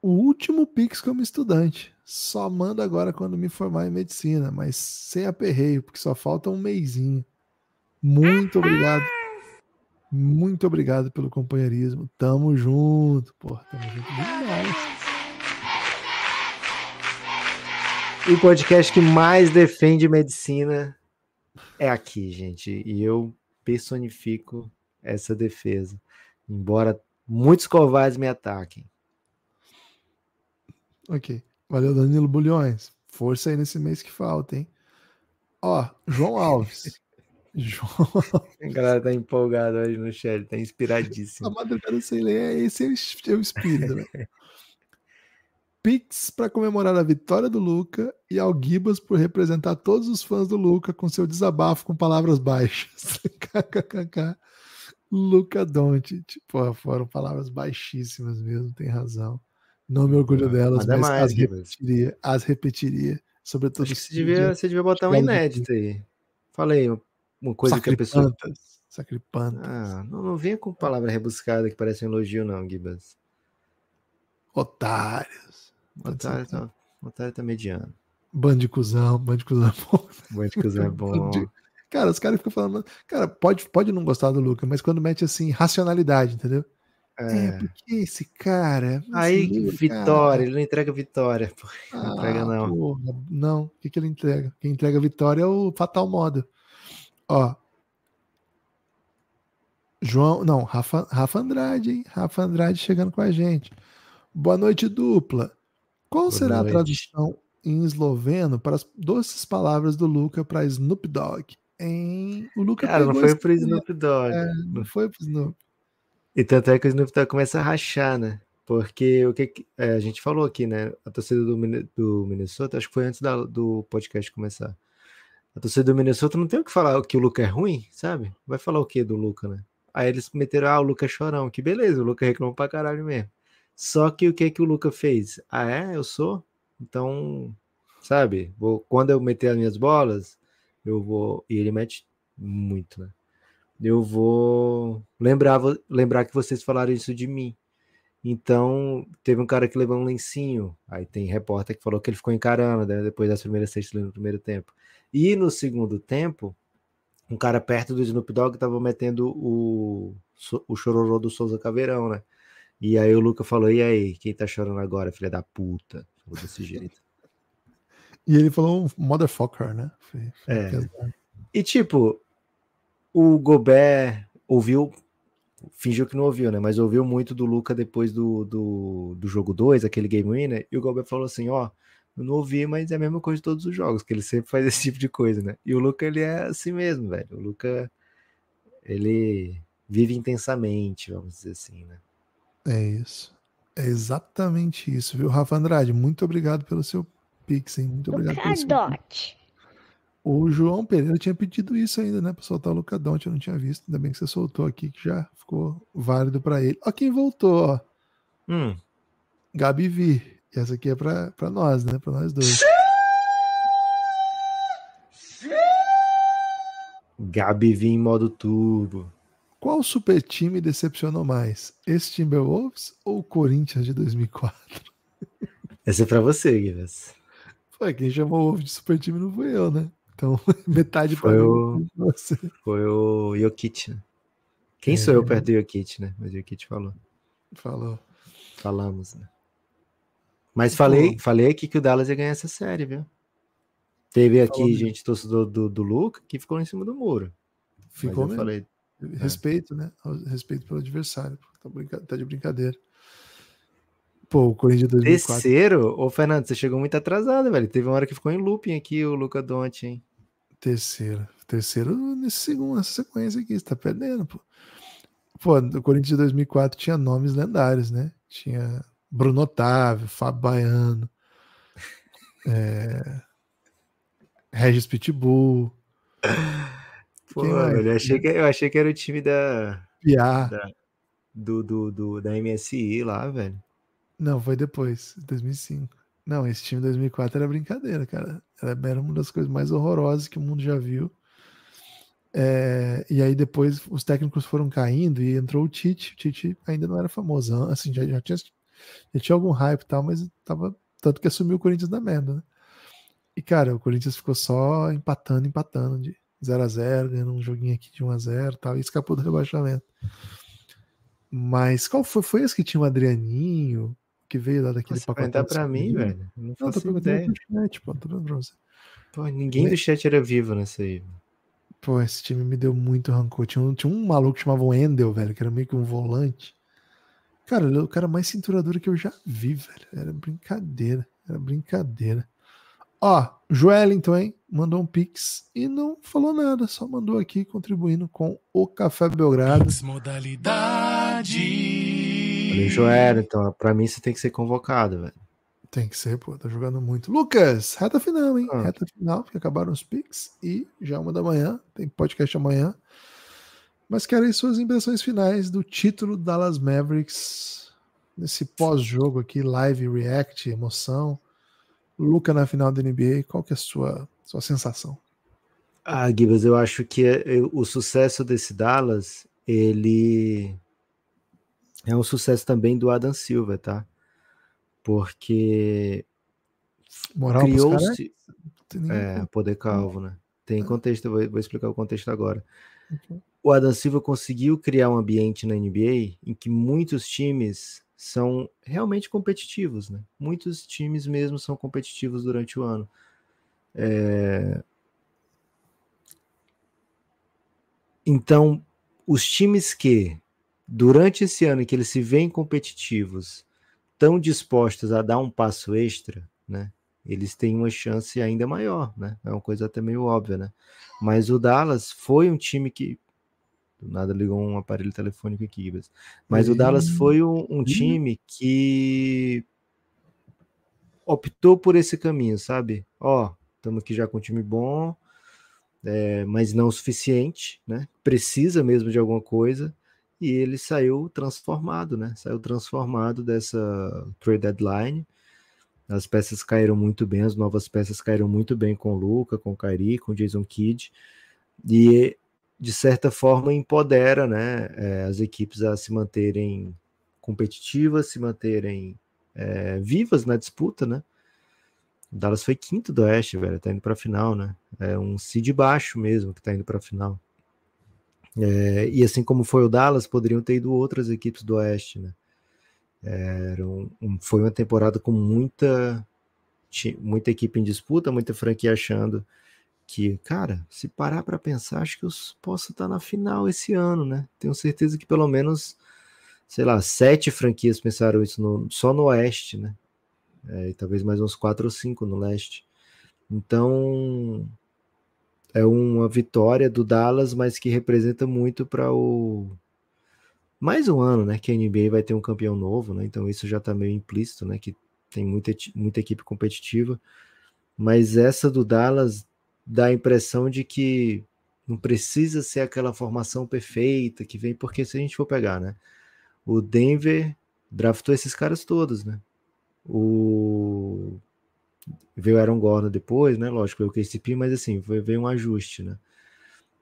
O último Pix como estudante. Só manda agora quando me formar em medicina, mas sem aperreio, porque só falta um meizinho. Muito obrigado. Muito obrigado pelo companheirismo. Tamo junto. Pô, tamo junto demais. O podcast que mais defende medicina é aqui, gente. E eu personifico essa defesa. Embora muitos covardes me ataquem. Ok. Valeu, Danilo Bulhões. Força aí nesse mês que falta, hein? Ó, João Alves. <laughs> João. A galera tá empolgado hoje no chat, tá inspiradíssimo. A madrugada sem ler, esse é o espírito, né? <laughs> Pix para comemorar a vitória do Luca e ao Gibas por representar todos os fãs do Luca com seu desabafo com palavras baixas. <laughs> KKKK. Luca Doncic. Pô, foram palavras baixíssimas mesmo, tem razão. Não me orgulho delas, mas mais, as repetiria, as repetiria. Sobretudo. Acho que você devia, você devia botar um inédito aí. Falei uma coisa que a pessoa. Sacripantas. Ah, não, não venha com palavra rebuscada que parece um elogio, não, Gibas. Otários. O Otário tá, o Otário tá mediano. Bando de cuzão, bando de cuzão. é bom. O Band de Cuzão é <laughs> bom. Cara, os caras ficam falando. Cara, pode, pode não gostar do Luca, mas quando mete assim, racionalidade, entendeu? É, É. porque esse cara. Aí, Luca, vitória, ele não entrega vitória. pô. Não Ah, entrega, não. porra, não, o que, que ele entrega? Quem entrega vitória é o Fatal Modo. Ó. João, não, Rafa, Rafa Andrade, hein? Rafa Andrade chegando com a gente. Boa noite, dupla. Qual Boa será noite. a tradução em esloveno para as doces palavras do Luca para Snoop Dogg? Em... O Luca Cara, não foi pro Snoop Dogg. É, não foi pro Snoop. E tanto é que o Snoop Dogg começa a rachar, né? Porque o que, é, a gente falou aqui, né? A torcida do, do Minnesota, acho que foi antes da- do podcast começar. A torcida do Minnesota não tem o que falar que o Luca é ruim, sabe? Vai falar o que do Luca, né? Aí eles meteram, ah, o Luca é chorão. Que beleza, o Luca reclamou pra caralho mesmo. Só que o que que o Luca fez? Ah, é? Eu sou? Então, sabe? Vou, quando eu meter as minhas bolas, eu vou. E ele mete muito, né? Eu vou lembrar, vo- lembrar que vocês falaram isso de mim. Então, teve um cara que levou um lencinho. Aí tem repórter que falou que ele ficou encarando, né, depois das primeiras cestas no primeiro tempo. E no segundo tempo, um cara perto do Snoop Dogg tava metendo o, o chororô do Souza Caveirão, né? E aí o Luca falou: E aí, quem tá chorando agora, filha da puta? Falou desse <laughs> jeito. E ele falou motherfucker, né? Foi- foi É. pesado. E tipo, o Gobert ouviu, fingiu que não ouviu, né? Mas ouviu muito do Luca depois do, do, do jogo 2, aquele game winner, e o Gobert falou assim: Ó, eu não ouvi, mas é a mesma coisa de todos os jogos, que ele sempre faz esse tipo de coisa, né? E o Luca, ele é assim mesmo, velho. O Luca, ele vive intensamente, vamos dizer assim, né? É isso. É exatamente isso, viu, Rafa Andrade? Muito obrigado pelo seu pix, hein? Muito obrigado pelo seu pix. Lucadote. O João Pereira tinha pedido isso ainda, né? Pra soltar o Lucadonte, eu não tinha visto. Ainda bem que você soltou aqui, que já ficou válido pra ele. Ó, quem voltou, ó. Hum, Gabi Vi. E essa aqui é pra, pra nós, né? Pra nós dois. Gabi vinha em modo turbo. Qual super time decepcionou mais? Esse Timberwolves ou o Corinthians de 2004? <laughs> Essa é pra você, Guilherme. Foi, quem chamou o Wolves de super time não fui eu, né? Então, <laughs> metade Foi o- você. Foi o Jokic, né? Quem sou É. eu perto do Jokic, né? Mas o Jokic falou. Falou. Falamos, né? Mas falei, falei aqui que o Dallas ia ganhar essa série, viu? Teve aqui Falou gente torcedor do, do Luca que ficou em cima do muro. Ficou mesmo. falei, Respeito, né? Respeito pelo adversário. Tá, brinca- tá de brincadeira. Pô, o Corinthians de 2004. terceiro? Ô, Fernando, você chegou muito atrasado, velho. Teve uma hora que ficou em looping aqui o Luca Donte, hein? Terceiro. Terceiro nesse segundo, nessa sequência aqui. Você tá perdendo, pô. Pô, o Corinthians de 2004 tinha nomes lendários, né? Tinha Bruno Otávio, Fábio Baiano, <laughs> é... Regis Pitbull, <laughs> Pô, velho, eu achei, que, eu achei que era o time da, Piá. do, do, do- da MSI lá, velho. Não, foi depois, 2005. Não, esse time de 2004 era brincadeira, cara. Era, era uma das coisas mais horrorosas que o mundo já viu. É, e aí depois os técnicos foram caindo e entrou o Tite. O Tite ainda não era famosão, assim, já, já tinha, já tinha algum hype e tal, mas tava tanto que assumiu o Corinthians da merda, né? E cara, o Corinthians ficou só empatando, empatando de 0 a 0 ganhando um joguinho aqui de 1 a 0 tal, e escapou do <laughs> rebaixamento. Mas qual foi? Foi esse que tinha o Adrianinho, que veio lá daquele vai pacote. dar pra mim, velho? Não Não, tô faço perguntando pro chat, pô, tô perguntando pra você. Pô, ninguém do chat era vivo nessa aí. Pô, esse time me deu muito rancor. Tinha um, tinha um maluco que chamava o Endel, velho, que era meio que um volante. Cara, ele é o cara mais cinturador que eu já vi, velho. Era brincadeira. Era brincadeira. Ó, Joelinton, hein? Mandou um pix e não falou nada, só mandou aqui contribuindo com o Café Belgrado. Modalidade. Falei, Joel, então, pra mim você tem que ser convocado, velho. Tem que ser, pô, tá jogando muito. Lucas, reta final, hein? Ah. Reta final, porque acabaram os picks e já é uma da manhã, tem podcast amanhã. Mas quero aí suas impressões finais do título Dallas Mavericks nesse pós-jogo aqui, live, react, emoção. Luca na final da NBA, qual que é a sua, sua sensação? Ah, Gibas, eu acho que é- eu- o sucesso desse Dallas, ele é um sucesso também do Adam Silver, tá? porque Moral criou-se. É, poder calvo, né? Tem É. contexto, eu vou, vou explicar o contexto agora. Ok. O Adam Silva conseguiu criar um ambiente na NBA em que muitos times são realmente competitivos, né? Muitos times mesmo são competitivos durante o ano. É, Então, os times que, durante esse ano que eles se veem competitivos, estão dispostos a dar um passo extra, né? Eles têm uma chance ainda maior, né? É uma coisa até meio óbvia, né? Mas o Dallas foi um time que. Do nada ligou um aparelho telefônico aqui, mas, mas o Dallas foi um, um ih. time que optou por esse caminho, sabe? Ó, estamos aqui já com um time bom, é, mas não o suficiente, né? Precisa mesmo de alguma coisa. E ele saiu transformado, né? Saiu transformado dessa trade deadline. As peças caíram muito bem, as novas peças caíram muito bem com o Luca, com o Kyrie, com o Jason Kidd. E, de certa forma, empodera né, é, as equipes a se manterem competitivas, se manterem é, vivas na disputa, né? O Dallas foi quinto do Oeste, velho, tá indo pra final, né? É um seed baixo mesmo que tá indo pra final. É, e assim como foi o Dallas, poderiam ter ido outras equipes do Oeste, né? Era um- um- foi uma temporada com muita, muita equipe em disputa, muita franquia achando que, cara, se parar para pensar, acho que eu posso estar na final esse ano, né? Tenho certeza que pelo menos, sei lá, sete franquias pensaram isso no- só no Oeste, né? É, e talvez mais uns quatro ou cinco no Leste. Então, é uma vitória do Dallas, mas que representa muito para o mais um ano, né? Que a NBA vai ter um campeão novo, né? Então isso já tá meio implícito, né? Que tem muita, muita equipe competitiva. Mas essa do Dallas dá a impressão de que não precisa ser aquela formação perfeita que vem, porque se a gente for pegar, né? O Denver draftou esses caras todos, né? O veio Aaron Gordon depois, né? Lógico, veio o KCP, mas assim, foi, veio um ajuste, né?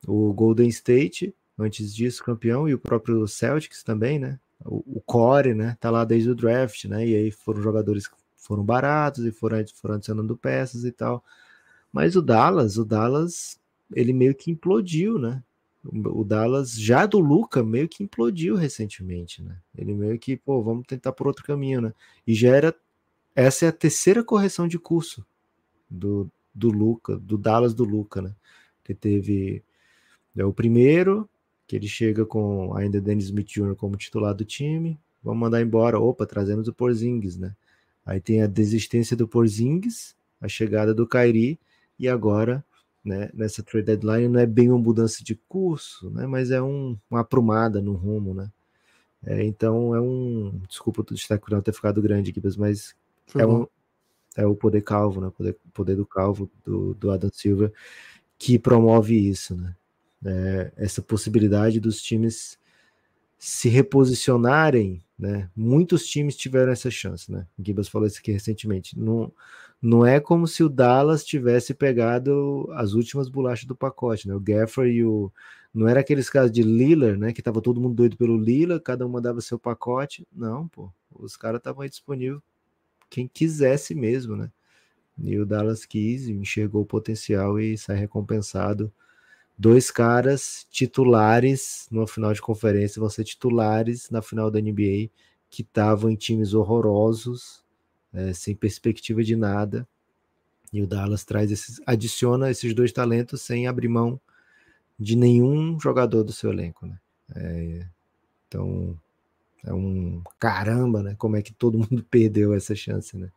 O Golden State, antes disso, campeão, e o próprio Celtics também, né? O, o Core, né? Tá lá desde o draft, né? E aí foram jogadores que foram baratos e foram, foram adicionando peças e tal. Mas o Dallas, o Dallas, ele meio que implodiu, né? O Dallas, já do Luca, meio que implodiu recentemente, né? Ele meio que, pô, vamos tentar por outro caminho, né? E já era. Essa é a terceira correção de curso do, do Luca, do Dallas do Luca, né? Que teve é o primeiro, que ele chega com ainda Dennis Smith Jr. como titular do time. Vamos mandar embora. Opa, trazemos o Porzingis, né? Aí tem a desistência do Porzingis, a chegada do Kyrie, e agora, né, nessa trade deadline, não é bem uma mudança de curso, né? Mas é um, uma aprumada no rumo, né? É, então é um. Desculpa o destaque não ter ficado grande aqui, mas Foi é, bom. um, é o poder calvo, né? O poder, poder do calvo do, do Adam Silva que promove isso, né? É, essa possibilidade dos times se reposicionarem, né? Muitos times tiveram essa chance, né? O Gibas falou isso aqui recentemente. Não, não é como se o Dallas tivesse pegado as últimas bolachas do pacote, né? O Gafford e o não era aqueles casos de Lillard, né? Que tava todo mundo doido pelo Lillard, cada um mandava seu pacote. Não, pô. Os caras estavam aí disponíveis quem quisesse mesmo, né? E o Dallas quis, enxergou o potencial e sai recompensado. Dois caras titulares no final de conferência vão ser titulares na final da NBA que estavam em times horrorosos, é, sem perspectiva de nada. E o Dallas traz esses, adiciona esses dois talentos sem abrir mão de nenhum jogador do seu elenco, né? É, então é um caramba, né? Como é que todo <laughs> mundo perdeu essa chance, né?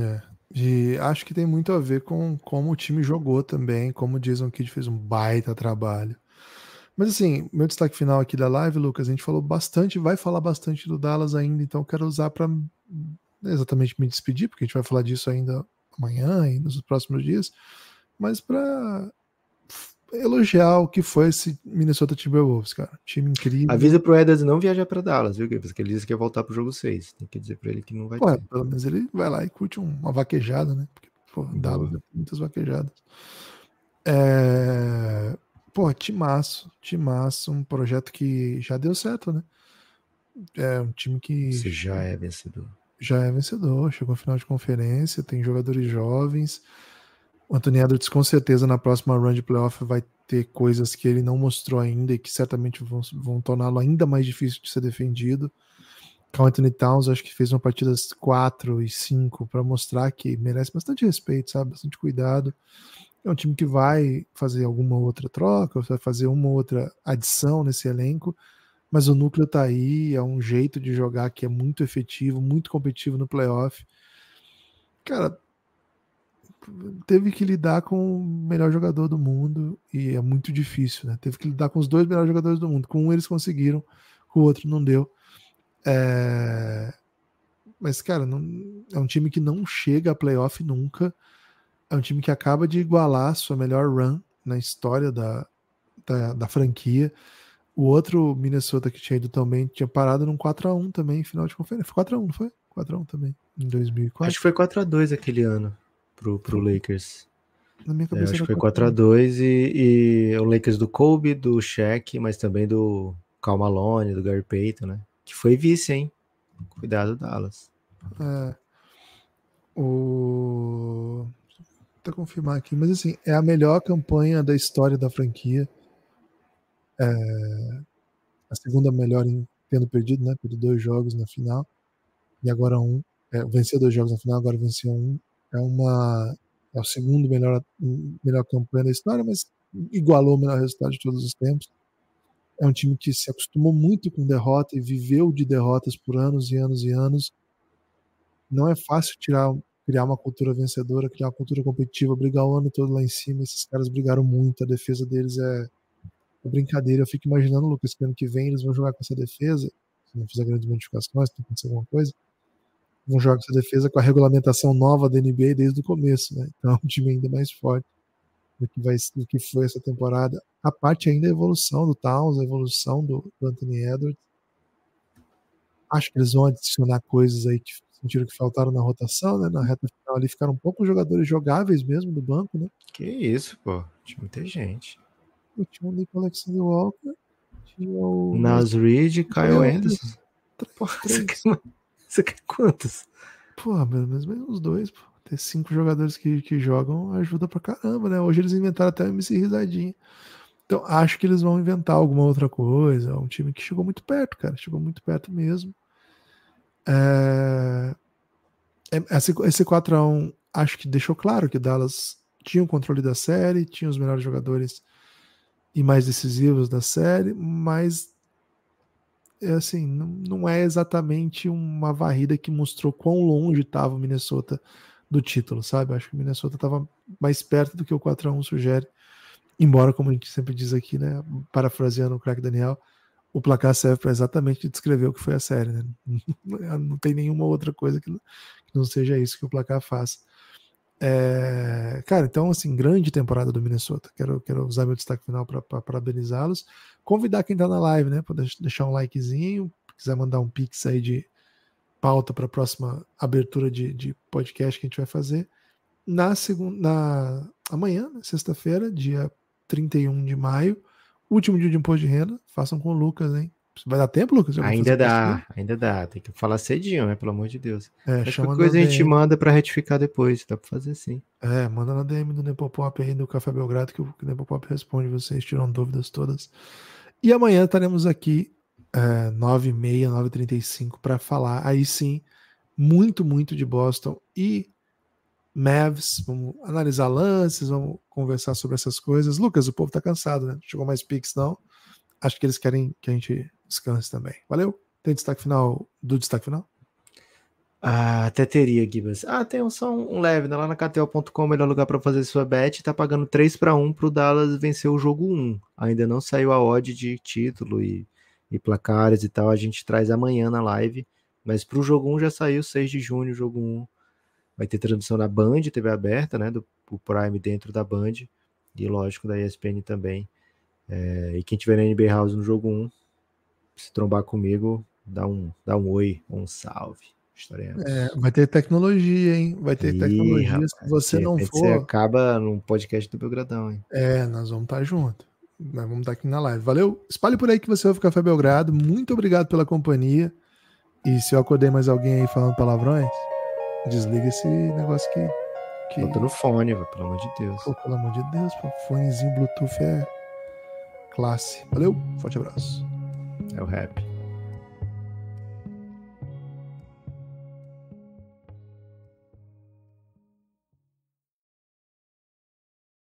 É. E acho que tem muito a ver com como o time jogou também, como o Jason Kidd fez um baita trabalho. Mas assim, meu destaque final aqui da live, Lucas, a gente falou bastante, vai falar bastante do Dallas ainda, então quero usar para exatamente me despedir, porque a gente vai falar disso ainda amanhã e nos próximos dias, mas para elogiar o que foi esse Minnesota Timberwolves, cara. Time incrível. Avisa pro Edwards não viajar para Dallas, viu, Porque ele disse que ia voltar pro jogo 6. Tem que dizer para ele que não vai Pô, ter. pelo menos ele vai lá e curte um- uma vaquejada, né? Porque, pô, Dallas tem muitas vaquejadas. É... Pô, timaço, timaço, um projeto que já deu certo, né? É um time que Você já é vencedor. Já é vencedor, chegou à final de conferência, tem jogadores jovens. O Anthony Edwards, com certeza, na próxima run de playoff vai ter coisas que ele não mostrou ainda e que certamente vão, vão torná-lo ainda mais difícil de ser defendido. O Anthony Towns, acho que fez uma partida 4 e 5 para mostrar que merece bastante respeito, sabe? Bastante cuidado. É um time que vai fazer alguma outra troca, vai fazer uma outra adição nesse elenco, mas o núcleo tá aí, é um jeito de jogar que é muito efetivo, muito competitivo no playoff. Cara, teve que lidar com o melhor jogador do mundo e é muito difícil, né? Teve que lidar com os dois melhores jogadores do mundo. Com um eles conseguiram, com o outro não deu. É... Mas, cara, não... é um time que não chega a playoff nunca. É um time que acaba de igualar sua melhor run na história da, da, da franquia. O outro Minnesota que tinha ido também tinha parado num 4x1 também, final de conferência. Foi 4x1, não foi? 4x1 também, em 2004. Acho que foi 4x2 aquele ano pro, pro Lakers. Na minha cabeça é, acho que foi 4x2 e, e o Lakers do Kobe, do Shaq, mas também do Cal Malone, do Gary Payton, né? Que foi vice, hein? Cuidado, Dallas. É. O. Vou confirmar aqui, mas assim, é a melhor campanha da história da franquia. É... A segunda melhor em tendo perdido, né? Perdi dois jogos na final. E agora um. É, venceu dois jogos na final, agora venceu um. É uma. É o segundo melhor, melhor campanha da história, mas igualou o melhor resultado de todos os tempos. É um time que se acostumou muito com derrota e viveu de derrotas por anos e anos e anos. Não é fácil tirar, criar uma cultura vencedora, criar uma cultura competitiva, brigar o ano todo lá em cima. Esses caras brigaram muito, a defesa deles é, é brincadeira. Eu fico imaginando, Lucas, que ano que vem eles vão jogar com essa defesa, se não fizer grandes modificações, se acontecer alguma coisa, vão jogar com essa defesa com a regulamentação nova da NBA desde o começo, né? Então é um time ainda mais forte do que, vai, do que foi essa temporada. A parte ainda é a evolução do Towns, a evolução do, do Anthony Edwards. Acho que eles vão adicionar coisas aí que sentiram que faltaram na rotação, né? Na reta final ali ficaram poucos jogadores jogáveis mesmo do banco, né? Que isso, pô. Tinha muita gente. Tinha o Nico Alexander Walker, tinha o. Nas Reed, Kyle Anderson. Porra, você quer, <laughs> você quer quantos? Porra, pelo menos uns dois, pô ter cinco jogadores que, que jogam ajuda pra caramba, né? Hoje eles inventaram até o MC Risadinho. Então, acho que eles vão inventar alguma outra coisa. É um time que chegou muito perto, cara. Chegou muito perto mesmo. É... é esse, esse 4x1 acho que deixou claro que Dallas tinha o controle da série, tinha os melhores jogadores e mais decisivos da série, mas é assim, não, não é exatamente uma varrida que mostrou quão longe estava o Minnesota do título, sabe? Acho que o Minnesota estava mais perto do que o 4 a 1 sugere. Embora, como a gente sempre diz aqui, né, parafraseando o craque Daniel, o placar serve para exatamente descrever o que foi a série, né? <laughs> Não tem nenhuma outra coisa que não seja isso que o placar faz. É, cara, então, assim, grande temporada do Minnesota. Quero, quero usar meu destaque final para parabenizá-los. Convidar quem está na live, né, para deixar um likezinho, quiser mandar um pix aí de pauta para a próxima abertura de, de, podcast que a gente vai fazer. Na segunda, na amanhã, sexta-feira, dia 31 de maio, último dia de imposto de renda. Façam com o Lucas, hein? Vai dar tempo, Lucas? Ainda dá, ainda dá. Tem que falar cedinho, né? Pelo amor de Deus. É, chama coisa a gente manda para retificar depois. Dá para fazer sim. É, manda na DM do Nepopop aí do Café Belgrado que o Nepopop responde vocês, tiram dúvidas todas. E amanhã estaremos aqui é, 9h30, 9h35 para falar aí sim muito, muito de Boston e Mavs. Vamos analisar lances, vamos conversar sobre essas coisas. Lucas, o povo tá cansado, né? Chegou mais piques, não. Acho que eles querem que a gente descanse também. Valeu? Tem destaque final do destaque final? Ah, até teria, Gibas. Ah, tem só um leve, né? Lá na KTO.com, melhor lugar para fazer sua bet. Tá pagando 3 para 1 pro Dallas vencer o jogo 1. Ainda não saiu a odd de título e e placares e tal, a gente traz amanhã na live. Mas para o jogo 1 já saiu 6 de junho, jogo 1. Vai ter transmissão na Band, TV aberta, né? Do, do Prime dentro da Band. E lógico, da ESPN também. É, e quem tiver na NBA House no jogo 1, se trombar comigo, dá um, dá um oi, um salve. Estaremos. É, vai ter tecnologia, hein? Vai ter Ih, tecnologia. Rapaz, se você não for. Você acaba num podcast do Belgradão, hein? É, nós vamos estar junto. Vamos estar aqui na live. Valeu. Espalhe por aí que você ouve o Café Belgrado. Muito obrigado pela companhia. E se eu acordei mais alguém aí falando palavrões, desliga esse negócio que. que... Bota no fone, velho, pelo amor de Deus. Pô, pelo amor de Deus, pô, fonezinho Bluetooth é classe. Valeu, forte abraço. É o rap.